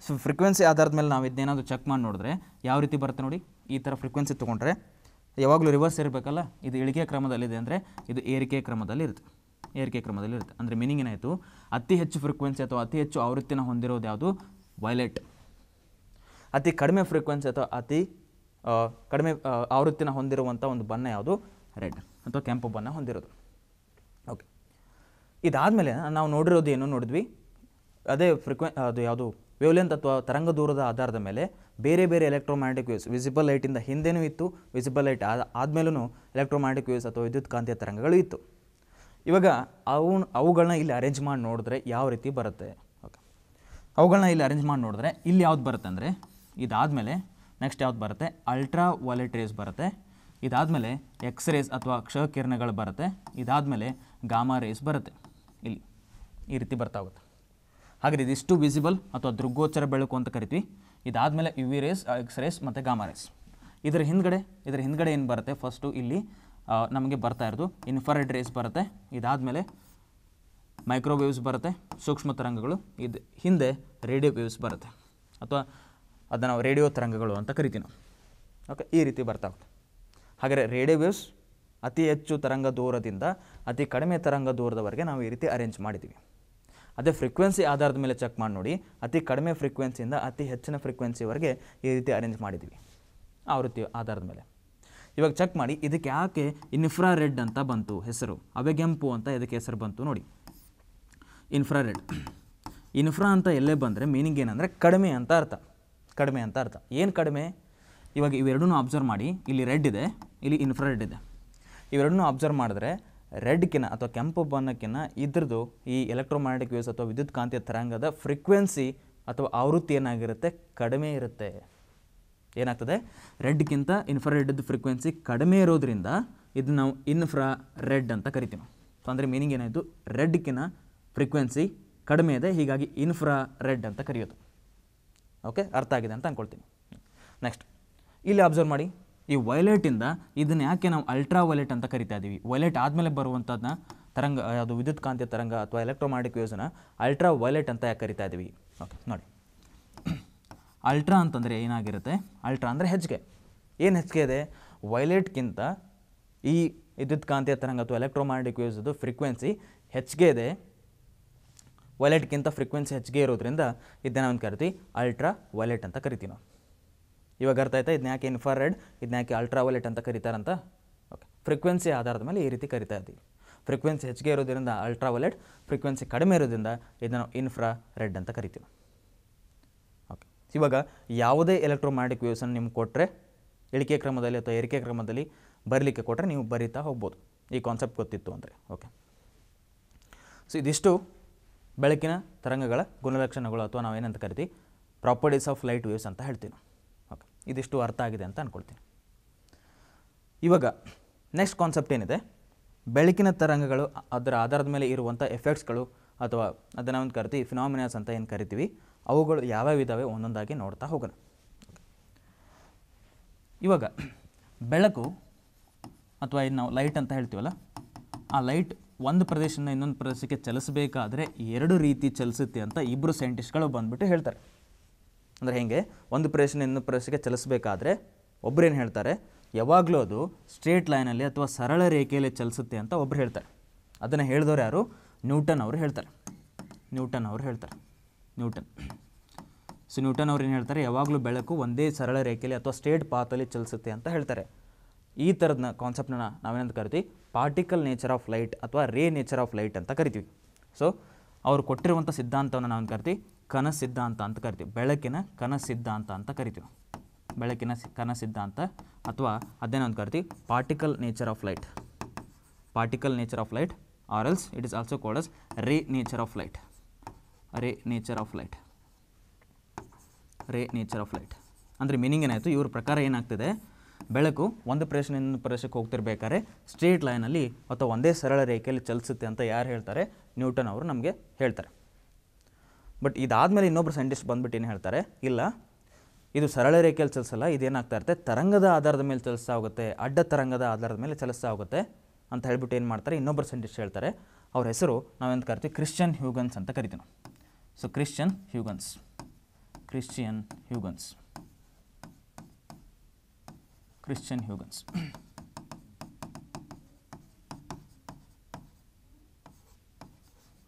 ಸೊ ಫ್ರೀಕ್ವೆನ್ಸಿ ಆಧಾರದ ಮೇಲೆ ನಾವು ಇದನ್ನೇನಾದರೂ ಚೆಕ್ ಮಾಡಿ ನೋಡಿದ್ರೆ ಯಾವ ರೀತಿ ಬರುತ್ತೆ ನೋಡಿ? ಈ ಥರ ಫ್ರೀಕ್ವೆನ್ಸಿ ತೊಗೊಂಡ್ರೆ ಯಾವಾಗಲೂ ರಿವರ್ಸ್ ಇರಬೇಕಲ್ಲ? ಇದು ಇಳಿಕೆ ಕ್ರಮದಲ್ಲಿದೆ ಅಂದರೆ ಇದು ಏರಿಕೆ ಕ್ರಮದಲ್ಲಿ ಇರುತ್ತೆ. ಏರಿಕೆ ಕ್ರಮದಲ್ಲಿ ಇರುತ್ತೆ. ಅಂದರೆ ಮೀನಿಂಗ್ ಏನಾಯಿತು? ಅತಿ ಹೆಚ್ಚು ಫ್ರೀಕ್ವೆನ್ಸಿ ಅಥವಾ ಅತಿ ಹೆಚ್ಚು ಆವೃತ್ತಿನ ಹೊಂದಿರೋದು ಯಾವುದು? ವೈಲೆಟ್ ಅತಿ ಕಡಿಮೆ ಫ್ರೀಕ್ವೆನ್ಸಿ ಅಥವಾ ಅತಿ ಕಡಿಮೆ ಆವೃತ್ತಿನ ಹೊಂದಿರುವಂಥ ಒಂದು ಬಣ್ಣ ಯಾವುದು? ರೆಡ್ ಅಥವಾ ಕೆಂಪು ಬಣ್ಣ ಹೊಂದಿರೋದು. ಓಕೆ ಇದಾದಮೇಲೆ ನಾವು ನೋಡಿರೋದು ಏನು ನೋಡಿದ್ವಿ? ಅದೇ ಫ್ರಿಕ್ವೆ ಅದು ಯಾವುದು? ವೇವ್ಲೆಂತ್ ಅಥವಾ ತರಂಗ ದೂರದ ಆಧಾರದ ಮೇಲೆ ಬೇರೆ ಬೇರೆ ಎಲೆಕ್ಟ್ರೋಮ್ಯಾಟಿಕ್ ವೇವ್ಸ್ ವಿಸಿಬಲ್ ಲೈಟಿಂದ ಹಿಂದೆನೂ ಇತ್ತು ವಿಸಿಬಲ್ ಲೈಟ್ ಆದ ಆದಮೇಲೂ ಎಲೆಕ್ಟ್ರೋಮ್ಯಾಟಿಕ್ ವೇವ್ಸ್ ಅಥವಾ ವಿದ್ಯುತ್ ಕಾಂತೀಯ ತರಂಗಗಳು ಇತ್ತು. ಇವಾಗ ಅವು ಅವುಗಳನ್ನ ಇಲ್ಲಿ ಅರೇಂಜ್ ಮಾಡಿ ನೋಡಿದ್ರೆ ಯಾವ ರೀತಿ ಬರುತ್ತೆ? ಓಕೆ ಅವುಗಳನ್ನ ಇಲ್ಲಿ ಅರೇಂಜ್ ಮಾಡಿ ನೋಡಿದ್ರೆ ಇಲ್ಲಿ ಯಾವ್ದು ಬರುತ್ತೆ ಅಂದರೆ, ಇದಾದಮೇಲೆ ನೆಕ್ಸ್ಟ್ ಯಾವ್ದು ಬರುತ್ತೆ? ಅಲ್ಟ್ರಾ ವಾಲೆಟ್ ರೇಸ್ ಬರುತ್ತೆ. ಇದಾದಮೇಲೆ ಎಕ್ಸ್ ರೇಸ್ ಅಥವಾ ಕ್ಷಕಿರಣಗಳು ಬರುತ್ತೆ. ಇದಾದಮೇಲೆ ಗಾಮಾ ರೇಸ್ ಬರುತ್ತೆ. ಇಲ್ಲಿ ಈ ರೀತಿ ಬರ್ತಾ ಹೋಗುತ್ತೆ. ಹಾಗೆ ಇದಿಷ್ಟು ವಿಸಿಬಲ್ ಅಥವಾ ದೃಗ್ಗೋಚರ ಬೆಳಕು ಅಂತ ಕರಿತೀವಿ. ಇದಾದಮೇಲೆ U V rays X rays ಮತ್ತು ಗಾಮಾ ರೇಸ್ ಇದರ ಹಿಂದ್ಗಡೆ ಇದರ ಹಿಂದ್ಗಡೆ ಏನು ಬರುತ್ತೆ? ಫಸ್ಟು ಇಲ್ಲಿ ನಮಗೆ ಬರ್ತಾ ಇರೋದು ಇನ್ಫ್ರಾರೆಡ್ ರೇಸ್ ಬರುತ್ತೆ. ಇದಾದಮೇಲೆ ಮೈಕ್ರೋವೇವ್ಸ್ ಬರುತ್ತೆ. ಸೂಕ್ಷ್ಮ ತರಂಗಗಳು. ಇದು ಹಿಂದೆ ರೇಡಿಯೋ ವೇವ್ಸ್ ಬರುತ್ತೆ. ಅಥವಾ ಅದನ್ನು ನಾವು ರೇಡಿಯೋ ತರಂಗಗಳು ಅಂತ ಕರಿತೀವಿ ನಾವು. ಓಕೆ, ಈ ರೀತಿ ಬರ್ತಾವೆ ಹಾಗಾದರೆ ರೇಡಿಯೋ ವೇವ್ಸ್ ಅತಿ ಹೆಚ್ಚು ತರಂಗ ದೂರದಿಂದ ಅತಿ ಕಡಿಮೆ ತರಂಗ ದೂರದವರೆಗೆ ನಾವು ಈ ರೀತಿ ಅರೇಂಜ್ ಮಾಡಿದ್ದೀವಿ. ಅದೇ ಫ್ರೀಕ್ವೆನ್ಸಿ ಆಧಾರದ ಮೇಲೆ ಚೆಕ್ ಮಾಡಿ ನೋಡಿ, ಅತಿ ಕಡಿಮೆ ಫ್ರೀಕ್ವೆನ್ಸಿಯಿಂದ ಅತಿ ಹೆಚ್ಚಿನ ಫ್ರೀಕ್ವೆನ್ಸಿವರೆಗೆ ಈ ರೀತಿ ಅರೇಂಜ್ ಮಾಡಿದ್ದೀವಿ. ಆವೃತ್ತಿ ಆಧಾರದ ಮೇಲೆ. ಇವಾಗ ಚೆಕ್ ಮಾಡಿ, ಇದಕ್ಕೆ ಯಾಕೆ ಇನ್ಫ್ರಾ ರೆಡ್ ಅಂತ ಬಂತು ಹೆಸರು? ಅವೆಗೆಂಪು ಅಂತ ಇದಕ್ಕೆ ಹೆಸರು ಬಂತು ನೋಡಿ. ಇನ್ಫ್ರಾ ರೆಡ್ ಇನ್ಫ್ರಾ ಅಂತ ಎಲ್ಲೇ ಬಂದರೆ ಮೀನಿಂಗ್ ಏನಂದರೆ ಕಡಿಮೆ ಅಂತ ಅರ್ಥ. ಕಡಿಮೆ ಅಂತ ಅರ್ಥ. ಏನು ಕಡಿಮೆ? ಇವಾಗ ಇವೆರಡೂ ಅಬ್ಸರ್ವ್ ಮಾಡಿ. ಇಲ್ಲಿ ರೆಡ್ ಇದೆ, ಇಲ್ಲಿ ಇನ್ಫ್ರಾರೆಡ್ ಇದೆ. ಇವೆರಡನ್ನೂ ಅಬ್ಸರ್ವ್ ಮಾಡಿದ್ರೆ ರೆಡ್ಕಿನ ಅಥವಾ ಕೆಂಪು ಬಣ್ಣಕ್ಕಿನ್ನ ಇದ್ರದ್ದು ಈ ಎಲೆಕ್ಟ್ರೋಮ್ಯಾಗ್ನೆಟಿಕ್ ವೇವ್ಸ್ ಅಥವಾ ವಿದ್ಯುತ್ ಕಾಂತೀಯ ತರಂಗದ ಫ್ರೀಕ್ವೆನ್ಸಿ ಅಥವಾ ಆವೃತ್ತಿ ಏನಾಗಿರುತ್ತೆ? ಕಡಿಮೆ ಇರುತ್ತೆ. ಏನಾಗ್ತದೆ? ರೆಡ್ಗಿಂತ ಇನ್ಫ್ರಾರೆಡ್ದು ಫ್ರೀಕ್ವೆನ್ಸಿ ಕಡಿಮೆ ಇರೋದ್ರಿಂದ ಇದು ನಾವು ಇನ್ಫ್ರಾ ರೆಡ್ ಅಂತ ಕರಿತೀವಿ. ಸೊ ಅಂದರೆ ಮೀನಿಂಗ್ ಏನಾಯಿತು? ರೆಡ್ಕಿನ ಫ್ರೀಕ್ವೆನ್ಸಿ ಕಡಿಮೆ ಇದೆ, ಹೀಗಾಗಿ ಇನ್ಫ್ರಾ ರೆಡ್ ಅಂತ ಕರೆಯೋದು. ಓಕೆ ಅರ್ಥ ಆಗಿದೆ ಅಂತ ಅಂದ್ಕೊಳ್ತೀನಿ ನೆಕ್ಸ್ಟ್ ಇಲ್ಲಿ ಅಬ್ಸರ್ವ್ ಮಾಡಿ. ಈ ವೈಲೆಟಿಂದ ಇದನ್ನು ಯಾಕೆ ನಾವು ಅಲ್ಟ್ರಾ ವೈಲೆಟ್ ಅಂತ ಕರಿತಾ ಇದ್ದೀವಿ ವೈಲೆಟ್ ಆದಮೇಲೆ ಬರುವಂಥದ್ದನ್ನ ತರಂಗ, ಅದು ವಿದ್ಯುತ್ ಕಾಂತೀಯ ತರಂಗ ಅಥವಾ ಎಲೆಕ್ಟ್ರೋಮ್ಯಾಟಿಕ್ ವೇವ್ಸನ್ನು ಅಲ್ಟ್ರಾ ವೈಲೆಟ್ ಅಂತ ಯಾಕೆ ಕರಿತಾ ಇದ್ದೀವಿ ಓಕೆ ನೋಡಿ. ಅಲ್ಟ್ರಾ ಅಂತಂದರೆ ಏನಾಗಿರುತ್ತೆ? ಅಲ್ಟ್ರಾ ಅಂದರೆ ಹೆಚ್ಚಿಗೆ ಏನು ಹೆಚ್ಚಿಗೆ ಇದೆ? ವೈಲೆಟ್ಗಿಂತ ಈ ವಿದ್ಯುತ್ ಕಾಂತೀಯ ತರಂಗ ಅಥವಾ ಎಲೆಕ್ಟ್ರೋಮ್ಯಾಟಿಕ್ ವೇವ್ಸದು ಫ್ರೀಕ್ವೆನ್ಸಿ ಹೆಚ್ಚಿಗೆ ಇದೆ. ವೈಲೆಟ್ಗಿಂತ ಫ್ರೀಕ್ವೆನ್ಸಿ ಹೆಚ್ಚಿಗೆ ಇರೋದ್ರಿಂದ ಇದನ್ನ ಒಂದು ಕರಿತೀವಿ ಅಲ್ಟ್ರಾ ವೈಲೆಟ್ ಅಂತ ಕರಿತೀವಿ ನಾವು. ಇವಾಗ ಅರ್ಥ ಆಯ್ತಾ? ಇದನ್ನ ಯಾಕೆ ಇನ್ಫ್ರಾರೆಡ್ ಇದನ್ನ ಯಾಕೆ ಅಲ್ಟ್ರಾ ವೈಲೆಟ್ ಅಂತ ಕರೀತಾರಂತ ಓಕೆ ಫ್ರೀಕ್ವೆನ್ಸಿ ಆಧಾರದ ಮೇಲೆ ಈ ರೀತಿ ಕರಿತಾ ಇದ್ದೀವಿ. ಫ್ರೀಕ್ವೆನ್ಸಿ ಹೆಚ್ಚಿಗೆ ಇರೋದ್ರಿಂದ ಅಲ್ಟ್ರಾ ವೈಲೆಟ್ ಫ್ರೀಕ್ವೆನ್ಸಿ ಕಡಿಮೆ ಇರೋದ್ರಿಂದ ಇದನ್ನ ಇನ್ಫ್ರಾ ರೆಡ್ ಅಂತ ಕರಿತೀವಿ. ಓಕೆ ಇವಾಗ ಯಾವುದೇ ಎಲೆಕ್ಟ್ರೋಮ್ಯಾಟಿಕ್ ವೇವ್ಸನ್ನು ನಿಮ್ಗೆ ಕೊಟ್ಟರೆ ಇಳಿಕೆ ಕ್ರಮದಲ್ಲಿ ಅಥವಾ ಏರಿಕೆ ಕ್ರಮದಲ್ಲಿ ಬರಲಿಕ್ಕೆ ಕೊಟ್ಟರೆ ನೀವು ಬರೀತಾ ಹೋಗ್ಬೋದು. ಈ ಕಾನ್ಸೆಪ್ಟ್ ಗೊತ್ತಿತ್ತು ಅಂದರೆ. ಓಕೆ ಸೊ ಇದಿಷ್ಟು ಬೆಳಕಿನ ತರಂಗಗಳ ಗುಣಲಕ್ಷಣಗಳು ಅಥವಾ ನಾವೇನಂತ ಕರಿತೀವಿ? ಪ್ರಾಪರ್ಟೀಸ್ ಆಫ್ ಲೈಟ್ ವೇವ್ಸ್ ಅಂತ ಹೇಳ್ತೀವಿ ನಾವು. ಓಕೆ ಇದಿಷ್ಟು ಅರ್ಥ ಆಗಿದೆ ಅಂತ ಅಂದ್ಕೊಳ್ತೀನಿ ಇವಾಗ ನೆಕ್ಸ್ಟ್ ಕಾನ್ಸೆಪ್ಟ್ ಏನಿದೆ? ಬೆಳಕಿನ ತರಂಗಗಳು ಅದರ ಆಧಾರದ ಮೇಲೆ ಇರುವಂಥ ಎಫೆಕ್ಟ್ಸ್ಗಳು ಅಥವಾ ಅದನ್ನು ಒಂದು ಕರಿತೀವಿ? ಫಿನಾಮಿನಾಸ್ ಅಂತ ಏನು ಕರಿತೀವಿ? ಅವುಗಳು ಯಾವ್ಯಾವ ಇದ್ದಾವೆ ಒಂದೊಂದಾಗಿ ನೋಡ್ತಾ ಹೋಗೋಣ. ಇವಾಗ, ಬೆಳಕು ಅಥವಾ ಇದು ನಾವು ಲೈಟ್ ಅಂತ ಹೇಳ್ತೀವಲ್ಲ? ಆ ಲೈಟ್ ಒಂದು ಪ್ರದೇಶನ ಇನ್ನೊಂದು ಪ್ರದೇಶಕ್ಕೆ ಚಲಿಸಬೇಕಾದ್ರೆ ಎರಡು ರೀತಿ ಚಲಿಸುತ್ತೆ ಅಂತ ಇಬ್ಬರು ಸೈಂಟಿಸ್ಟ್ಗಳು ಬಂದ್ಬಿಟ್ಟು ಹೇಳ್ತಾರೆ. ಅಂದರೆ ಹೇಗೆ? ಒಂದು ಪ್ರದೇಶದಿಂದ ಇನ್ನೊಂದು ಪ್ರದೇಶಕ್ಕೆ ಚಲಿಸಬೇಕಾದ್ರೆ ಒಬ್ಬರೇನು ಹೇಳ್ತಾರೆ? ಯಾವಾಗಲೂ ಅದು ಸ್ಟ್ರೇಟ್ ಲೈನಲ್ಲಿ ಅಥವಾ ಸರಳ ರೇಖೆಯಲ್ಲಿ ಚಲಿಸುತ್ತೆ ಅಂತ ಒಬ್ರು ಹೇಳ್ತಾರೆ. ಅದನ್ನು ಹೇಳಿದವರು ಯಾರು? ನ್ಯೂಟನ್ ಅವರು ಹೇಳ್ತಾರೆ. ನ್ಯೂಟನ್ ಅವರು ಹೇಳ್ತಾರೆ. ನ್ಯೂಟನ್. ಸೊ ನ್ಯೂಟನ್ ಅವ್ರು ಏನು ಹೇಳ್ತಾರೆ? ಯಾವಾಗಲೂ ಬೆಳಕು ಒಂದೇ ಸರಳ ರೇಖೆಯಲ್ಲಿ ಅಥವಾ ಸ್ಟ್ರೇಟ್ ಪಾತಲ್ಲಿ ಚಲಿಸುತ್ತೆ ಅಂತ ಹೇಳ್ತಾರೆ. ಈ ಥರದ ಕಾನ್ಸೆಪ್ಟನ್ನ ನಾವೇನಂತ ಕರಿತೀವಿ? ಪಾರ್ಟಿಕಲ್ ನೇಚರ್ ಆಫ್ ಲೈಟ್ ಅಥವಾ ರೇ ನೇಚರ್ ಆಫ್ ಲೈಟ್ ಅಂತ ಕರಿತೀವಿ. ಸೊ ಅವರು ಕೊಟ್ಟಿರುವಂಥ ಸಿದ್ಧಾಂತವನ್ನು ನಾವು ಕರಿತೀವಿ? ಕನ ಸಿದ್ಧಾಂತ ಅಂತ ಕರಿತೀವಿ. ಬೆಳಕಿನ ಕನ ಸಿದ್ಧಾಂತ ಅಂತ ಕರಿತೀವಿ. ಬೆಳಕಿನ ಕನ ಸಿದ್ಧಾಂತ ಅಥವಾ ಅದೇನೋ ಅಂತ ಕರಿತೀವಿ? Particle nature of light particle nature of light or else it is also ಕೋಡಸ್ as ray nature of light ray nature of light ray nature of light ಅಂದರೆ ಮೀನಿಂಗ್ ಏನಾಯಿತು? ಇವ್ರ ಪ್ರಕಾರ ಏನಾಗ್ತಿದೆ? ಬೆಳಕು ಒಂದು ಪ್ರದೇಶದಿಂದ ಪ್ರದೇಶಕ್ಕೆ ಹೋಗ್ತಿರ್ಬೇಕಾದ್ರೆ ಸ್ಟ್ರೇಟ್ ಲೈನಲ್ಲಿ ಅಥವಾ ಒಂದೇ ಸರಳ ರೇಖೆಯಲ್ಲಿ ಚಲಿಸುತ್ತೆ ಅಂತ ಯಾರು ಹೇಳ್ತಾರೆ? ನ್ಯೂಟನ್ ಅವರು ನಮಗೆ ಹೇಳ್ತಾರೆ. ಬಟ್ ಇದಾದಮೇಲೆ ಇನ್ನೊಬ್ಬರು ಸೈಂಟಿಸ್ಟ್ ಬಂದ್ಬಿಟ್ಟು ಏನು ಹೇಳ್ತಾರೆ? ಇಲ್ಲ, ಇದು ಸರಳ ರೇಖೆಯಲ್ಲಿ ಚಲಿಸಲ್ಲ, ಇದೇನಾಗ್ತಾ ಇರುತ್ತೆ? ತರಂಗದ ಆಧಾರದ ಮೇಲೆ ಚಲಿಸ್ತಾ ಹೋಗುತ್ತೆ, ಅಡ್ಡ ತರಂಗದ ಆಧಾರದ ಮೇಲೆ ಚಲಿಸ್ತಾ ಹೋಗುತ್ತೆ ಅಂತ ಹೇಳ್ಬಿಟ್ಟು ಏನು ಮಾಡ್ತಾರೆ? ಇನ್ನೊಬ್ಬರು ಸೈಂಟಿಸ್ಟ್ ಹೇಳ್ತಾರೆ, ಅವ್ರ ಹೆಸರು ನಾವೆಂತ ಕರಿತೀವಿ? ಕ್ರಿಶ್ಚಿಯನ್ ಹ್ಯೂಗನ್ಸ್ ಅಂತ ಕರಿತೀವಿ so Christian Huygens Christian Huygens Christian Huygens.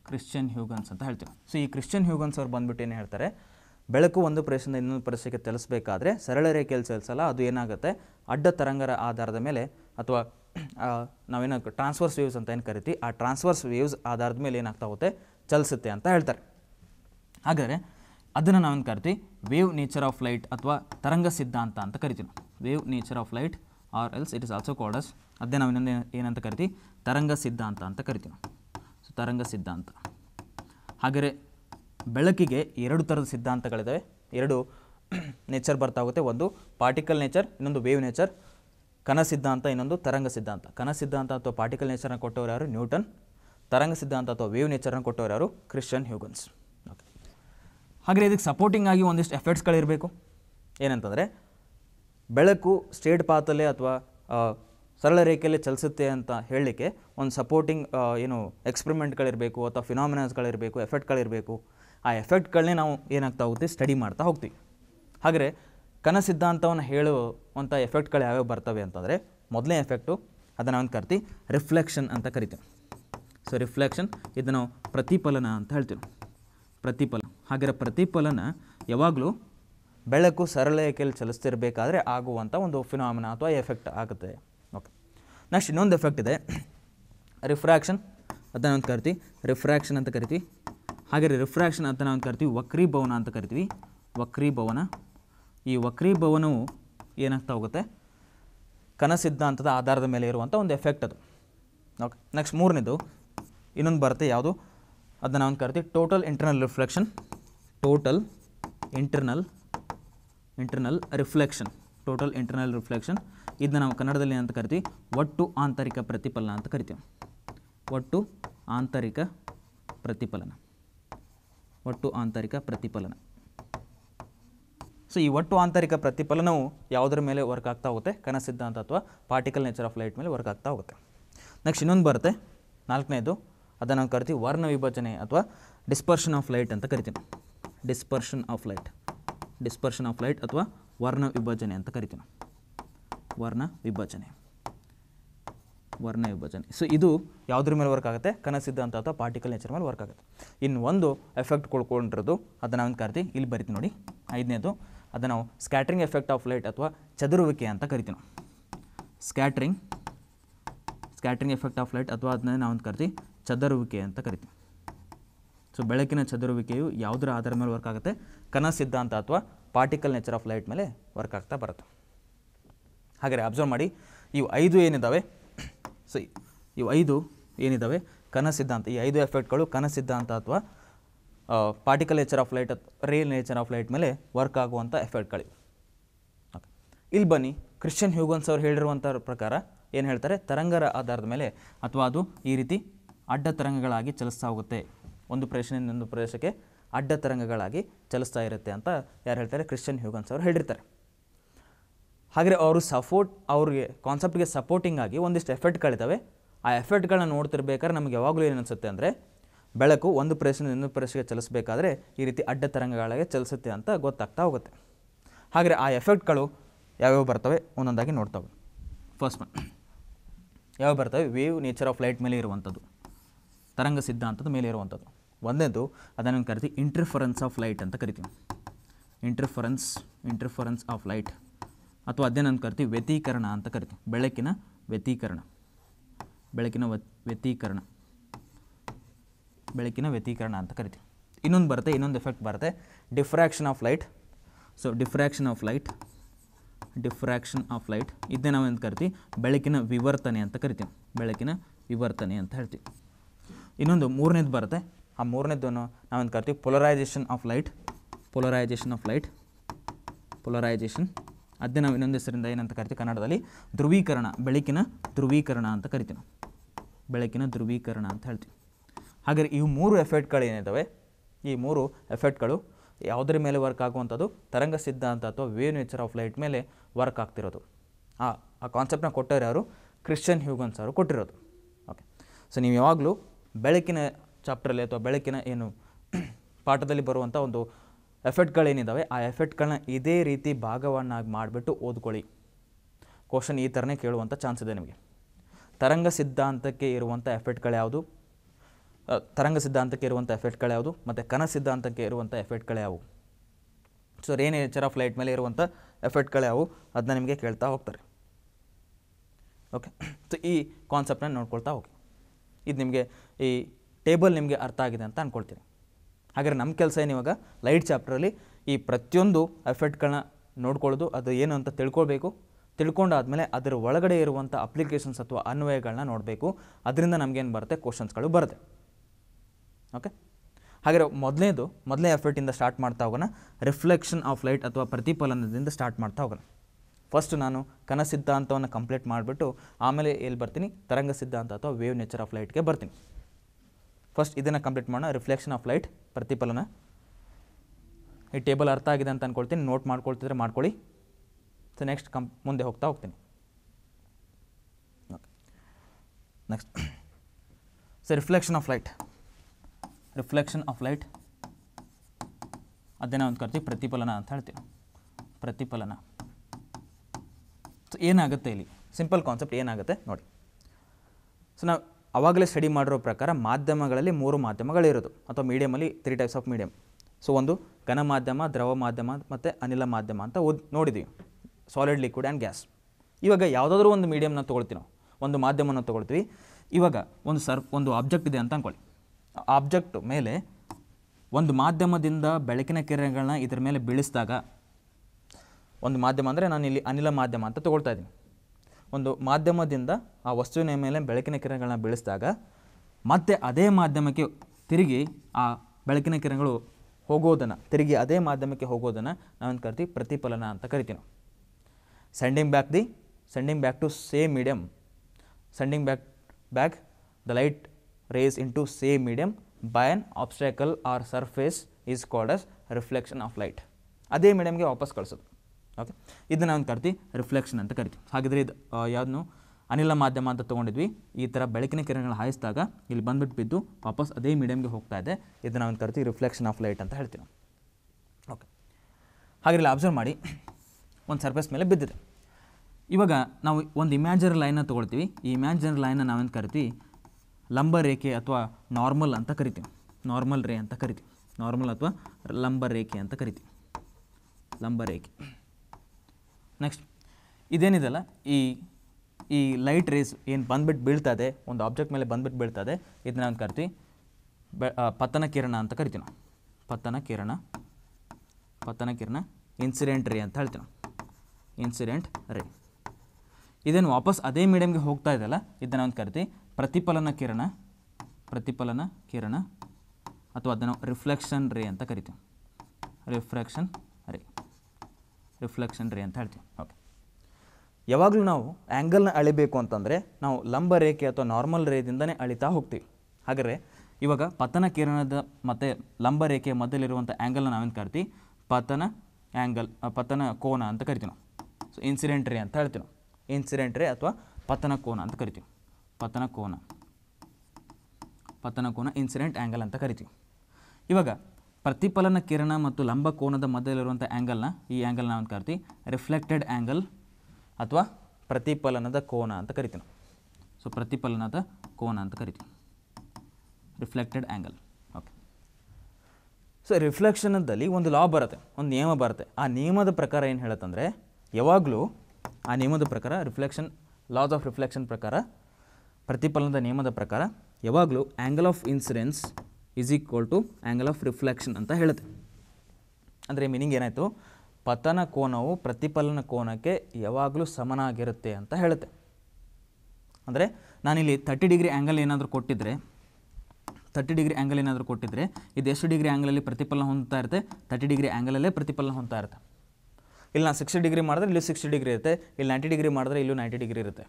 Christian Huygens ಅಂತ ಹೇಳ್ತೀವಿ. ಸೊ ಈ ಕ್ರಿಶ್ಚಿಯನ್ ಹ್ಯೂಗನ್ಸ್ ಅವ್ರು ಬಂದ್ಬಿಟ್ಟು ಏನು ಹೇಳ್ತಾರೆ? ಬೆಳಕು ಒಂದು ಪ್ರದೇಶದಿಂದ ಇನ್ನೊಂದು ಪ್ರದೇಶಕ್ಕೆ ತಿಳಿಸ್ಬೇಕಾದ್ರೆ ಸರಳ ರೇಖೆಯಲ್ಲಿ ಚಲಿಸಲ್ಲ, ಅದು ಏನಾಗುತ್ತೆ? ಅಡ್ಡ ತರಂಗರ ಆಧಾರದ ಮೇಲೆ ಅಥವಾ ನಾವೇನು ಟ್ರಾನ್ಸ್ಫರ್ಸ್ ವೇವ್ಸ್ ಅಂತ ಏನು ಕರಿತೀವಿ? ಆ ಟ್ರಾನ್ಸ್ಫರ್ಸ್ ವೇವ್ಸ್ ಆಧಾರದ ಮೇಲೆ ಏನಾಗ್ತಾ ಹೋಗುತ್ತೆ? ಚಲಿಸುತ್ತೆ ಅಂತ ಹೇಳ್ತಾರೆ. ಹಾಗಾದರೆ ಅದನ್ನು ನಾವೇನು ಕರಿತೀವಿ? ವೇವ್ ನೇಚರ್ ಆಫ್ ಲೈಟ್ ಅಥವಾ ತರಂಗ ಸಿದ್ಧಾಂತ ಅಂತ ಕರಿತೀವಿ wave nature of light or else it is also called as ಅದೇ ನಾವು ಇನ್ನೊಂದು ಏನಂತ ಕರಿತೀವಿ? ತರಂಗ ಸಿದ್ಧಾಂತ ಅಂತ ಕರಿತೀವಿ ಸೊ ತರಂಗ ಸಿದ್ಧಾಂತ. ಹಾಗರೆ ಬೆಳಕಿಗೆ ಎರಡು ಥರದ ಸಿದ್ಧಾಂತಗಳಿದ್ದಾವೆ ಎರಡು ನೇಚರ್ ಬರ್ತಾ ಹೋಗುತ್ತೆ. ಒಂದು ಪಾರ್ಟಿಕಲ್ ನೇಚರ್ ಇನ್ನೊಂದು ವೇವ್ ನೇಚರ್ ಕಣ ಸಿದ್ಧಾಂತ, ಇನ್ನೊಂದು ತರಂಗ ಸಿದ್ಧಾಂತ. ಕಣ ಸಿದ್ಧಾಂತ ಅಥವಾ ಪಾರ್ಟಿಕಲ್ ನೇಚರ್ನ ಕೊಟ್ಟವರು ಯಾರು? ನ್ಯೂಟನ್. ತರಂಗ ಸಿದ್ಧಾಂತ ಅಥವಾ ವೇವ್ ನೇಚರ್ನ ಕೊಟ್ಟವರು ಯಾರು? Christian Huygens. ಹಾಗೆ ಇದಕ್ಕೆ ಸಪೋರ್ಟಿಂಗ್ ಆಗಿ ಒಂದಿಷ್ಟು ಎಫೆಕ್ಟ್ಸ್ಗಳಿರಬೇಕು ಏನಂತಂದರೆ, ಬೆಳಕು ಸ್ಟ್ರೇಟ್ ಪಾತಲ್ಲೇ ಅಥವಾ ಸರಳ ರೇಖೆಯಲ್ಲಿ ಚಲಿಸುತ್ತೆ ಅಂತ ಹೇಳಲಿಕ್ಕೆ ಒಂದು ಸಪೋರ್ಟಿಂಗ್ ಏನು ಎಕ್ಸ್ಪೆರಿಮೆಂಟ್ಗಳಿರಬೇಕು ಅಥವಾ ಫಿನಾಮಿನಾಸ್ಗಳಿರಬೇಕು ಎಫೆಕ್ಟ್ಗಳಿರಬೇಕು ಆ ಎಫೆಕ್ಟ್ಗಳನ್ನೇ ನಾವು ಏನಾಗ್ತಾ ಹೋಗುತ್ತೆ ಸ್ಟಡಿ ಮಾಡ್ತಾ ಹೋಗ್ತೀವಿ. ಹಾಗೆ ಕನ ಸಿದ್ಧಾಂತವನ್ನು ಹೇಳುವಂಥ ಎಫೆಕ್ಟ್ಗಳು ಯಾವ್ಯಾವ ಬರ್ತವೆ ಅಂತಂದರೆ ಮೊದಲನೇ ಎಫೆಕ್ಟು ಅದನ್ನು ಒಂದು ಕರಿತೀವಿ? ರಿಫ್ಲೆಕ್ಷನ್ ಅಂತ ಕರಿತೀವಿ. ಸೊ ರಿಫ್ಲೆಕ್ಷನ್ ಇದನ್ನು ಪ್ರತಿಫಲನ ಅಂತ ಹೇಳ್ತೀವಿ. ಪ್ರತಿಫಲ. ಹಾಗೆ ಪ್ರತಿಫಲನ ಯಾವಾಗಲೂ ಬೆಳಕು ಸರಳ ಏಕೆಯಲ್ಲಿ ಚಲಿಸ್ತಿರಬೇಕಾದ್ರೆ ಆಗುವಂಥ ಒಂದು ಫಿನಾಮಿನ ಅಥವಾ ಎಫೆಕ್ಟ್ ಆಗುತ್ತೆ. ಓಕೆ ನೆಕ್ಸ್ಟ್ ಇನ್ನೊಂದು ಎಫೆಕ್ಟ್ ಇದೆ. ರಿಫ್ರಾಕ್ಷನ್ ಅದನ್ನು ಒಂದು ಕರಿತೀವಿ. ರಿಫ್ರಾಕ್ಷನ್ ಅಂತ ಕರಿತೀವಿ. ಹಾಗೆ ರಿಫ್ರಾಕ್ಷನ್ ಅಂತ ನಾವು ಕರಿತೀವಿ. ವಕ್ರೀಭವನ ಅಂತ ಕರಿತೀವಿ. ವಕ್ರೀಭವನ. ಈ ವಕ್ರೀಭವನವು ಏನಾಗ್ತಾ ಹೋಗುತ್ತೆ? ಕನಸಿದ್ಧಾಂತದ ಆಧಾರದ ಮೇಲೆ ಇರುವಂಥ ಒಂದು ಎಫೆಕ್ಟ್ ಅದು. ಓಕೆ ನೆಕ್ಸ್ಟ್ ಮೂರನೇದು, ಇನ್ನೊಂದು ಬರುತ್ತೆ ಯಾವುದು? ಅದನ್ನು ನಾವು ಕರಿತೀವಿ total internal reflection total internal internal reflection total internal reflection ಇದನ್ನ ನಾವು ಕನ್ನಡದಲ್ಲಿ ಏನಂತ ಕರಿತೀವಿ? ಒಟ್ಟು ಆಂತರಿಕ ಪ್ರತಿಫಲನ ಅಂತ ಕರಿತೀವಿ. ಒಟ್ಟು ಆಂತರಿಕ ಪ್ರತಿಫಲನ. ಒಟ್ಟು ಆಂತರಿಕ ಪ್ರತಿಫಲನ. ಸೊ ಈ ಒಟ್ಟು ಆಂತರಿಕ ಪ್ರತಿಫಲನವು ಯಾವುದರ ಮೇಲೆ ವರ್ಕ್ ಆಗ್ತಾ ಹೋಗುತ್ತೆ? ಕನ ಸಿದ್ಧಾಂತ ಅಥವಾ ಪಾರ್ಟಿಕಲ್ ನೇಚರ್ ಆಫ್ ಲೈಟ್ ಮೇಲೆ ವರ್ಕ್ ಆಗ್ತಾ ಹೋಗುತ್ತೆ. ನೆಕ್ಸ್ಟ್ ಇನ್ನೊಂದು ಬರುತ್ತೆ. ನಾಲ್ಕನೇದು ಅದನ್ನು ನಾವು ಕರಿತೀವಿ ವರ್ಣ ವಿಭಜನೆ ಅಥವಾ ಡಿಸ್ಪರ್ಷನ್ ಆಫ್ ಲೈಟ್ ಅಂತ ಕರಿತೀವಿ. Dispersion of light dispersion of light ಅಥವಾ ವರ್ಣ ವಿಭಜನೆ ಅಂತ ಕರಿತೀವಿ ವರ್ಣ ವಿಭಜನೆ. ವರ್ಣ ವಿಭಜನೆ. ಸೊ ಇದು ಯಾವುದ್ರ ಮೇಲೆ ವರ್ಕ್ ಆಗುತ್ತೆ? ಕನಸಿದ್ದ ಅಂತ ಅಥವಾ ಪಾರ್ಟಿಕಲ್ ನೇಚರ್ ಮೇಲೆ ವರ್ಕ್ ಆಗುತ್ತೆ. ಇನ್ನು ಒಂದು ಎಫೆಕ್ಟ್ ಕೊಳ್ಕೊಂಡಿರೋದು ಅದನ್ನು ನಾವೇನು ಕರಿತೀವಿ? ಇಲ್ಲಿ ಬರಿತೀವಿ ನೋಡಿ. ಐದನೇದು, ಅದನ್ನು ನಾವು ಸ್ಕ್ಯಾಟ್ರಿಂಗ್ ಎಫೆಕ್ಟ್ ಆಫ್ ಲೈಟ್ ಅಥವಾ ಚದುರುವಿಕೆ ಅಂತ ಕರಿತೀವಿ ನಾವು. Scattering scattering effect of light ಅಥವಾ ಅದನ್ನೇ ನಾವು ಕರಿತೀವಿ? ಚದರುವಿಕೆ ಅಂತ ಕರಿತೀವಿ. ಸೊ ಬೆಳಕಿನ ಚದುರುವಿಕೆಯು ಯಾವುದರ ಆಧಾರದ ಮೇಲೆ ವರ್ಕ್ ಆಗುತ್ತೆ? ಕನ ಸಿದ್ಧಾಂತ ಅಥವಾ ಪಾರ್ಟಿಕಲ್ ನೇಚರ್ ಆಫ್ ಲೈಟ್ ಮೇಲೆ ವರ್ಕ್ ಆಗ್ತಾ ಬರುತ್ತೆ. ಹಾಗಾದರೆ ಅಬ್ಸರ್ವ್ ಮಾಡಿ, ಇವು ಐದು ಏನಿದ್ದಾವೆ ಸೊ ಇವು ಐದು ಏನಿದ್ದಾವೆ ಕನ ಸಿದ್ಧಾಂತ, ಈ ಐದು ಎಫೆಕ್ಟ್ಗಳು ಕನ ಸಿದ್ಧಾಂತ ಅಥವಾ particle nature of light ray nature of light ಮೇಲೆ ವರ್ಕ್ ಆಗುವಂಥ ಎಫೆಕ್ಟ್ಗಳಿವೆ ಓಕೆ ಇಲ್ಲಿ ಬನ್ನಿ ಕ್ರಿಶ್ಚಿಯನ್ ಹ್ಯೂಗನ್ಸ್ ಅವ್ರು ಹೇಳಿರುವಂಥ ಪ್ರಕಾರ ಏನು ಹೇಳ್ತಾರೆ? ತರಂಗರ ಆಧಾರದ ಮೇಲೆ ಅಥವಾ ಅದು ಈ ರೀತಿ ಅಡ್ಡ ತರಂಗಗಳಾಗಿ ಚಲಿಸ್ತಾ ಹೋಗುತ್ತೆ. ಒಂದು ಪ್ರದೇಶದಿಂದ ಇನ್ನೊಂದು ಪ್ರದೇಶಕ್ಕೆ ಅಡ್ಡ ತರಂಗಗಳಾಗಿ ಚಲಿಸ್ತಾ ಇರುತ್ತೆ ಅಂತ ಯಾರು ಹೇಳ್ತಾರೆ? ಕ್ರಿಶ್ಚಿಯನ್ ಹ್ಯೂಗನ್ಸ್ ಅವರು ಹೇಳಿರ್ತಾರೆ. ಹಾಗೆ ಅವರು ಸಪೋರ್ಟ್ ಅವ್ರಿಗೆ ಕಾನ್ಸೆಪ್ಟ್ಗೆ ಸಪೋರ್ಟಿಂಗ್ ಆಗಿ ಒಂದಿಷ್ಟು ಎಫೆಕ್ಟ್ಗಳಿದ್ದಾವೆ ಆ ಎಫೆಕ್ಟ್ಗಳನ್ನ ನೋಡ್ತಿರ್ಬೇಕಾದ್ರೆ ನಮಗೆ ಯಾವಾಗಲೂ ಏನು ಅನಿಸುತ್ತೆ ಅಂದರೆ, ಬೆಳಕು ಒಂದು ಪ್ರದೇಶದಿಂದ ಇನ್ನೊಂದು ಪ್ರದೇಶಕ್ಕೆ ಚಲಿಸಬೇಕಾದ್ರೆ ಈ ರೀತಿ ಅಡ್ಡ ತರಂಗಗಳಾಗಿ ಚಲಿಸುತ್ತೆ ಅಂತ ಗೊತ್ತಾಗ್ತಾ ಹೋಗುತ್ತೆ. ಹಾಗೆ ಆ ಎಫೆಕ್ಟ್ಗಳು ಯಾವ್ಯಾವ ಬರ್ತವೆ? ಒಂದೊಂದಾಗಿ ನೋಡ್ತವೆ ಫಸ್ಟ್ ಒನ್ ಯಾವ ಬರ್ತವೆ? ವೇವ್ ನೇಚರ್ ಆಫ್ ಲೈಟ್ ಮೇಲೆ ಇರುವಂಥದ್ದು. ತರಂಗ ಸಿದ್ಧಾಂತದ ಮೇಲೆ ಇರುವಂಥದ್ದು. ಒಂದೇದು, ಅದನ್ನು ಕರಿತೀವಿ ಇಂಟ್ರಿಫರೆನ್ಸ್ ಆಫ್ ಲೈಟ್ ಅಂತ ಕರಿತೀವಿ. ಇಂಟ್ರಿಫರೆನ್ಸ್ ಇಂಟ್ರಿಫರೆನ್ಸ್ ಆಫ್ ಲೈಟ್ ಅಥವಾ ಅದೇನನ್ನು ಕರಿತೀವಿ ವ್ಯತೀಕರಣ ಅಂತ ಕರಿತೀವಿ. ಬೆಳಕಿನ ವ್ಯತೀಕರಣ. ಬೆಳಕಿನ ವ್ಯತ್- ವ್ಯತೀಕರಣ. ಬೆಳಕಿನ ವ್ಯತೀಕರಣ ಅಂತ ಕರಿತೀವಿ. ಇನ್ನೊಂದು ಬರುತ್ತೆ, ಇನ್ನೊಂದು ಎಫೆಕ್ಟ್ ಬರುತ್ತೆ. Diffraction of light so diffraction of light diffraction of light ಇದನ್ನೇ ನಾವೇನು ಕರಿತೀವಿ? ಬೆಳಕಿನ ವಿವರ್ತನೆ ಅಂತ ಕರಿತೀವಿ. ಬೆಳಕಿನ ವಿವರ್ತನೆ ಅಂತ ಹೇಳ್ತೀವಿ. ಇನ್ನೊಂದು ಮೂರನೇದು ಬರುತ್ತೆ. ಆ ಮೂರನೇದನ್ನು ನಾವೇನು ಕರ್ತೀವಿ polarisation of light polarisation of light polarisation ಅದೇ ನಾವು ಇನ್ನೊಂದು ಹೆಸರಿಂದ ಏನಂತ ಕರಿತೀವಿ ಕನ್ನಡದಲ್ಲಿ? ಧ್ರುವೀಕರಣ, ಬೆಳಕಿನ ಧ್ರುವೀಕರಣ ಅಂತ ಕರಿತೀವಿ ನಾವು. ಬೆಳಕಿನ ಧ್ರುವೀಕರಣ ಅಂತ ಹೇಳ್ತೀವಿ. ಹಾಗಾದ್ರೆ ಈ ಮೂರು ಎಫೆಕ್ಟ್ಗಳು ಏನಿದ್ದಾವೆ ಈ ಮೂರು ಎಫೆಕ್ಟ್ಗಳು ಯಾವುದರ ಮೇಲೆ ವರ್ಕ್ ಆಗುವಂಥದ್ದು? ತರಂಗ ಸಿದ್ಧಾಂತ ಅಥವಾ ವೇವ್ ನೇಚರ್ ಆಫ್ ಲೈಟ್ ಮೇಲೆ ವರ್ಕ್ ಆಗ್ತಿರೋದು. ಆ ಆ ಕಾನ್ಸೆಪ್ಟನ್ನ ಕೊಟ್ಟವ್ರು ಯಾರು? ಕ್ರಿಶ್ಚಿಯನ್ ಹ್ಯೂಗನ್ಸ್ ಅವರು ಕೊಟ್ಟಿರೋದು. ಓಕೆ ಸೊ ನೀವು ಯಾವಾಗಲೂ ಬೆಳಕಿನ ಚಾಪ್ಟ್ರಲ್ಲಿ ಅಥವಾ ಬೆಳಕಿನ ಏನು ಪಾಠದಲ್ಲಿ ಬರುವಂಥ ಒಂದು ಎಫೆಕ್ಟ್ಗಳೇನಿದ್ದಾವೆ ಆ ಎಫೆಕ್ಟ್ಗಳನ್ನ ಇದೇ ರೀತಿ ಭಾಗವನ್ನಾಗಿ ಮಾಡಿಬಿಟ್ಟು ಓದ್ಕೊಳ್ಳಿ. ಕ್ವಶನ್ ಈ ಥರನೇ ಕೇಳುವಂಥ ಚಾನ್ಸ್ ಇದೆ ನಿಮಗೆ. ತರಂಗ ಸಿದ್ಧಾಂತಕ್ಕೆ ಇರುವಂಥ ಎಫೆಕ್ಟ್ಗಳು ಯಾವುದು? ತರಂಗ ಸಿದ್ಧಾಂತಕ್ಕೆ ಇರುವಂಥ ಎಫೆಕ್ಟ್ಗಳು ಯಾವುದು? ಮತ್ತು ಕನ ಸಿದ್ಧಾಂತಕ್ಕೆ ಇರುವಂಥ ಎಫೆಕ್ಟ್ಗಳು ಯಾವುವು? So ray nature of light ಮೇಲೆ ಇರುವಂಥ ಎಫೆಕ್ಟ್ಗಳು ಯಾವುವು? ಅದನ್ನ ನಿಮಗೆ ಕೇಳ್ತಾ ಹೋಗ್ತಾರೆ. ಓಕೆ ಸೊ ಈ ಕಾನ್ಸೆಪ್ಟನ್ನ ನೋಡ್ಕೊಳ್ತಾ ಹೋಗಿ. ಇದು ನಿಮಗೆ ಈ ಟೇಬಲ್ ನಿಮಗೆ ಅರ್ಥ ಆಗಿದೆ ಅಂತ ಅಂದ್ಕೊಳ್ತೀನಿ ಹಾಗಾದರೆ ನಮ್ಮ ಕೆಲಸ ಏನು ಇವಾಗ? ಲೈಟ್ ಚಾಪ್ಟ್ರಲ್ಲಿ ಈ ಪ್ರತಿಯೊಂದು ಎಫೆಕ್ಟ್ಗಳನ್ನ ನೋಡ್ಕೊಳ್ಳೋದು, ಅದು ಏನು ಅಂತ ತಿಳ್ಕೊಳ್ಬೇಕು. ತಿಳ್ಕೊಂಡಾದ್ಮೇಲೆ ಅದರ ಒಳಗಡೆ ಇರುವಂಥ ಅಪ್ಲಿಕೇಶನ್ಸ್ ಅಥವಾ ಅನ್ವಯಗಳನ್ನ ನೋಡಬೇಕು. ಅದರಿಂದ ನಮಗೇನು ಬರುತ್ತೆ? ಕ್ವಶನ್ಸ್ಗಳು ಬರುತ್ತೆ. ಓಕೆ ಹಾಗೆ ಮೊದಲನೇದು ಮೊದಲನೇ ಎಫರ್ಟಿಂದ ಸ್ಟಾರ್ಟ್ ಮಾಡ್ತಾ ಹೋಗೋಣ. ರಿಫ್ಲೆಕ್ಷನ್ ಆಫ್ ಲೈಟ್ ಅಥವಾ ಪ್ರತಿಫಲನದಿಂದ ಸ್ಟಾರ್ಟ್ ಮಾಡ್ತಾ ಹೋಗೋಣ. ಫಸ್ಟ್ ನಾನು ಕನ ಸಿದ್ಧಾಂತವನ್ನು ಕಂಪ್ಲೀಟ್ ಮಾಡಿಬಿಟ್ಟು ಆಮೇಲೆ ಎಲ್ಲಿ ಬರ್ತೀನಿ? ತರಂಗ ಸಿದ್ಧಾಂತ ಅಥವಾ ವೇವ್ ನೇಚರ್ ಆಫ್ ಲೈಟ್ಗೆ ಬರ್ತೀನಿ. ಫಸ್ಟ್ ಇದನ್ನು ಕಂಪ್ಲೀಟ್ ಮಾಡೋಣ. ರಿಫ್ಲೆಕ್ಷನ್ ಆಫ್ ಲೈಟ್ ಪ್ರತಿಫಲನ. ಈ ಟೇಬಲ್ ಅರ್ಥ ಆಗಿದೆ ಅಂತ ಅಂದ್ಕೊಳ್ತೀನಿ ನೋಟ್ ಮಾಡ್ಕೊಳ್ತಿದ್ರೆ ಮಾಡ್ಕೊಳ್ಳಿ. ಸೊ ನೆಕ್ಸ್ಟ್ ಕಂಪ್ ಮುಂದೆ ಹೋಗ್ತಾ ಹೋಗ್ತೀನಿ. Next so reflection of light reflection of light ಅದನ್ನೇ ಒಂದು ಕರ್ತೀವಿ? ಪ್ರತಿಫಲನ ಅಂತ ಹೇಳ್ತೀವಿ. ಪ್ರತಿಫಲನ. ಸೊ ಏನಾಗುತ್ತೆ ಇಲ್ಲಿ? ಸಿಂಪಲ್ ಕಾನ್ಸೆಪ್ಟ್ ಏನಾಗುತ್ತೆ? ನೋಡಿ. ಸೊ ನಾವು ಆವಾಗಲೇ ಸ್ಟಡಿ ಮಾಡಿರೋ ಪ್ರಕಾರ ಮಾಧ್ಯಮಗಳಲ್ಲಿ ಮೂರು ಮಾಧ್ಯಮಗಳಿರೋದು. ಅಥವಾ ಮೀಡಿಯಮಲ್ಲಿ three types of medium so ಒಂದು ಘನ ಮಾಧ್ಯಮ, ದ್ರವ ಮಾಧ್ಯಮ ಮತ್ತು ಅನಿಲ ಮಾಧ್ಯಮ ಅಂತ ಓದ್ ನೋಡಿದ್ದೀವಿ ಸಾಲಿಡ್ ಲಿಕ್ವಿಡ್ ಆ್ಯಂಡ್ ಗ್ಯಾಸ್ ಇವಾಗ ಯಾವುದಾದ್ರೂ ಒಂದು ಮೀಡಿಯಮ್ನ ತೊಗೊಳ್ತೀವಿ ನಾವು. ಒಂದು ಮಾಧ್ಯಮನ ತೊಗೊಳ್ತೀವಿ. ಇವಾಗ ಒಂದು ಸರ್, ಒಂದು ಆಬ್ಜೆಕ್ಟ್ ಇದೆ ಅಂತ ಅಂದ್ಕೊಳ್ಳಿ ಆಬ್ಜೆಕ್ಟ್ ಮೇಲೆ ಒಂದು ಮಾಧ್ಯಮದಿಂದ ಬೆಳಕಿನ ಕಿರಣಗಳನ್ನ ಇದರ ಮೇಲೆ ಬೀಳಿಸಿದಾಗ, ಒಂದು ಮಾಧ್ಯಮ ಅಂದರೆ ನಾನು ಇಲ್ಲಿ ಅನಿಲ ಮಾಧ್ಯಮ ಅಂತ ತೊಗೊಳ್ತಾ ಇದ್ದೀನಿ. ಒಂದು ಮಾಧ್ಯಮದಿಂದ ಆ ವಸ್ತುವಿನ ಮೇಲೆ ಬೆಳಕಿನ ಕಿರಣಗಳನ್ನ ಬೆಳೆಸಿದಾಗ ಮತ್ತೆ ಅದೇ ಮಾಧ್ಯಮಕ್ಕೆ ತಿರುಗಿ ಆ ಬೆಳಕಿನ ಕಿರಣಗಳು ಹೋಗೋದನ್ನು, ತಿರುಗಿ ಅದೇ ಮಾಧ್ಯಮಕ್ಕೆ ಹೋಗೋದನ್ನು ನಾವೇನು ಕರಿತೀವಿ? ಪ್ರತಿಫಲನ ಅಂತ ಕರಿತೀವಿ ನಾವು. Sending back the sending back to same medium sending back back the light rays in to same medium by an obstacle or surface is called as reflection of light ಅದೇ ಮೀಡಿಯಮ್ಗೆ ವಾಪಸ್ ಕಳಿಸೋದು. ಓಕೆ ಇದನ್ನು ನಾವು ಕರಿತೀವಿ ರಿಫ್ಲೆಕ್ಷನ್ ಅಂತ ಕರಿತೀವಿ. ಹಾಗಿದ್ರೆ ಇದು ಯಾವುದನ್ನು ಅನಿಲ ಮಾಧ್ಯಮ ಅಂತ ತೊಗೊಂಡಿದ್ವಿ. ಈ ಥರ ಬೆಳಕಿನ ಕಿರಣಗಳು ಹಾಯಿಸಿದಾಗ ಇಲ್ಲಿ ಬಂದುಬಿಟ್ಟು ಬಿದ್ದು ವಾಪಸ್ ಅದೇ ಮೀಡಿಯಮ್ಗೆ ಹೋಗ್ತಾ ಇದೆ. ಇದನ್ನು ನಾವು ಕರಿತೀವಿ ರಿಫ್ಲೆಕ್ಷನ್ ಆಫ್ ಲೈಟ್ ಅಂತ ಹೇಳ್ತೀವಿ ಓಕೆ ಹಾಗಿರಲಿ ಅಬ್ಸರ್ವ್ ಮಾಡಿ. ಒಂದು ಸರ್ಫೇಸ್ ಮೇಲೆ ಬಿದ್ದಿದೆ. ಇವಾಗ ನಾವು ಒಂದು ಇಮ್ಯಾಜಿನರಿ ಲೈನ ತೊಗೊಳ್ತೀವಿ. ಈ ಇಮ್ಯಾಜಿನರಿ ಲೈನ್ನ ನಾವೇನು ಕರಿತೀವಿ? ಲಂಬ ರೇಖೆ ಅಥವಾ ನಾರ್ಮಲ್ ಅಂತ ಕರಿತೀವಿ. ನಾರ್ಮಲ್ ರೇ ಅಂತ ಕರಿತೀವಿ. ನಾರ್ಮಲ್ ಅಥವಾ ಲಂಬ ರೇಖೆ ಅಂತ ಕರಿತೀವಿ. ಲಂಬ ರೇಖೆ. ನೆಕ್ಸ್ಟ್ ಇದೇನಿದೆಲ್ಲ? ಈ ಈ ಲೈಟ್ ರೇಸ್ ಏನು ಬಂದ್ಬಿಟ್ಟು ಬೀಳ್ತದೆ, ಒಂದು ಆಬ್ಜೆಕ್ಟ್ ಮೇಲೆ ಬಂದ್ಬಿಟ್ಟು ಬೀಳ್ತದೆ, ಇದನ್ನ ನಾವು ಕರಿತೀವಿ ಪತನ ಕಿರಣ ಅಂತ ಕರಿತೀವಿ ನಾವು. ಪತನ ಕಿರಣ ಪತನ ಕಿರಣ ಇನ್ಸಿಡೆಂಟ್ ರೇ ಅಂತ ಹೇಳ್ತೀವಿ ಇನ್ಸಿಡೆಂಟ್ ರೇ ಇದೇನು ವಾಪಸ್ ಅದೇ ಮೀಡಿಯಮ್ಗೆ ಹೋಗ್ತಾ ಇದೆಯಲ್ಲ, ಇದನ್ನು ಒಂದು ಕರಿತೀವಿ ಪ್ರತಿಫಲನ ಕಿರಣ ಪ್ರತಿಫಲನ ಕಿರಣ, ಅಥವಾ ಅದನ್ನು ರಿಫ್ಲೆಕ್ಷನ್ ರೇ ಅಂತ ಕರಿತೀವಿ. ರಿಫ್ಲೆಕ್ಷನ್ ರಿಫ್ಲೆಕ್ಷನ್ ರೇ ಅಂತ ಹೇಳ್ತೀವಿ. ಓಕೆ ಯಾವಾಗಲೂ ನಾವು ಆ್ಯಂಗಲ್ನ ಅಳಿಬೇಕು ಅಂತಂದರೆ ನಾವು ಲಂಬ ರೇಖೆ ಅಥವಾ ನಾರ್ಮಲ್ ರೇದಿಂದನೇ ಅಳಿತಾ ಹೋಗ್ತೀವಿ. ಹಾಗಾದರೆ ಇವಾಗ ಪತನ ಕಿರಣದ ಮತ್ತು ಲಂಬ ರೇಖೆಯ ಮಧ್ಯದಲ್ಲಿರುವಂಥ ಆ್ಯಂಗಲ್ನ ನಾವೇನು ಕರಿತೀವಿ? ಪತನ ಆ್ಯಂಗಲ್ ಪತನ ಕೋನ ಅಂತ ಕರಿತೀವಿ ನಾವು. ಸೊ ಇನ್ಸಿಡೆಂಟ್ ರೇ ಅಂತ ಹೇಳ್ತೀವಿ ನಾವು. ಇನ್ಸಿಡೆಂಟ್ ರೇ ಅಥವಾ ಪತನ ಕೋನ ಅಂತ ಕರಿತೀವಿ. ಪತನ ಕೋನ. ಪತನ ಕೋನ ಇನ್ಸಿಡೆಂಟ್ ಆ್ಯಂಗಲ್ ಅಂತ ಕರಿತೀವಿ. ಇವಾಗ ಪ್ರತಿಫಲನ ಕಿರಣ ಮತ್ತು ಲಂಬ ಕೋನದ ಮಧ್ಯದಲ್ಲಿರುವಂಥ ಆ್ಯಂಗಲ್ನ ಈ ಆ್ಯಂಗಲ್ನ ಅಂತ ಕರಿತೀವಿ. ರಿಫ್ಲೆಕ್ಟೆಡ್ ಆ್ಯಂಗಲ್ ಅಥವಾ ಪ್ರತಿಫಲನದ ಕೋನ ಅಂತ ಕರಿತೀವಿ ಸೊ ಪ್ರತಿಫಲನದ ಕೋನ ಅಂತ ಕರಿತೀವಿ. ರಿಫ್ಲೆಕ್ಟೆಡ್ ಆ್ಯಂಗಲ್ ಓಕೆ ಸೊ ರಿಫ್ಲೆಕ್ಷನದಲ್ಲಿ ಒಂದು ಲಾ ಬರುತ್ತೆ, ಒಂದು ನಿಯಮ ಬರುತ್ತೆ. ಆ ನಿಯಮದ ಪ್ರಕಾರ ಏನು ಹೇಳುತ್ತಂದರೆ, ಯಾವಾಗಲೂ ಆ ನಿಯಮದ ಪ್ರಕಾರ ರಿಫ್ಲೆಕ್ಷನ್ ಲಾಸ್ ಆಫ್ ರಿಫ್ಲೆಕ್ಷನ್ ಪ್ರಕಾರ, ಪ್ರತಿಫಲನದ ನಿಯಮದ ಪ್ರಕಾರ, ಯಾವಾಗಲೂ angle of incidence is equal to angle of reflection ಅಂತ ಹೇಳುತ್ತೆ. ಅಂದರೆ ಮೀನಿಂಗ್ ಏನಾಯಿತು? ಪತನ ಕೋನವು ಪ್ರತಿಫಲನ ಕೋನಕ್ಕೆ ಯಾವಾಗಲೂ ಸಮನಾಗಿರುತ್ತೆ ಅಂತ ಹೇಳುತ್ತೆ. ಅಂದರೆ ನಾನಿಲ್ಲಿ ತರ್ಟಿ ಡಿಗ್ರಿ ಆ್ಯಂಗಲ್ ಏನಾದರೂ ಕೊಟ್ಟಿದ್ದರೆ ತರ್ಟಿ ಡಿಗ್ರಿ ಆ್ಯಂಗಲ್ ಏನಾದರೂ ಕೊಟ್ಟಿದ್ದರೆ ಇದು ಎಷ್ಟು ಡಿಗ್ರಿ ಆ್ಯಂಗಲಲ್ಲಿ ಪ್ರತಿಫಲನ ಹೊಂದ್ತಾ ಇರುತ್ತೆ? ತರ್ಟಿ ಡಿಗ್ರಿ ಆ್ಯಂಗಲಲ್ಲೇ ಪ್ರತಿಫಲನ ಹೊಂದ್ತಾ ಇರುತ್ತೆ. ಇಲ್ಲಿ ನಾನು ಸಿಕ್ಸ್ಟಿ ಡಿಗ್ರಿ ಮಾಡಿದ್ರೆ ಇಲ್ಲಿ ಸಿಕ್ಸ್ಟಿ ಡಿಗ್ರಿ ಇರುತ್ತೆ, ಇಲ್ಲಿ ನೈಂಟಿ ಡಿಗ್ರಿ ಮಾಡಿದ್ರೆ ಇಲ್ಲೂ ನೈಂಟಿ ಡಿಗ್ರಿ ಇರುತ್ತೆ.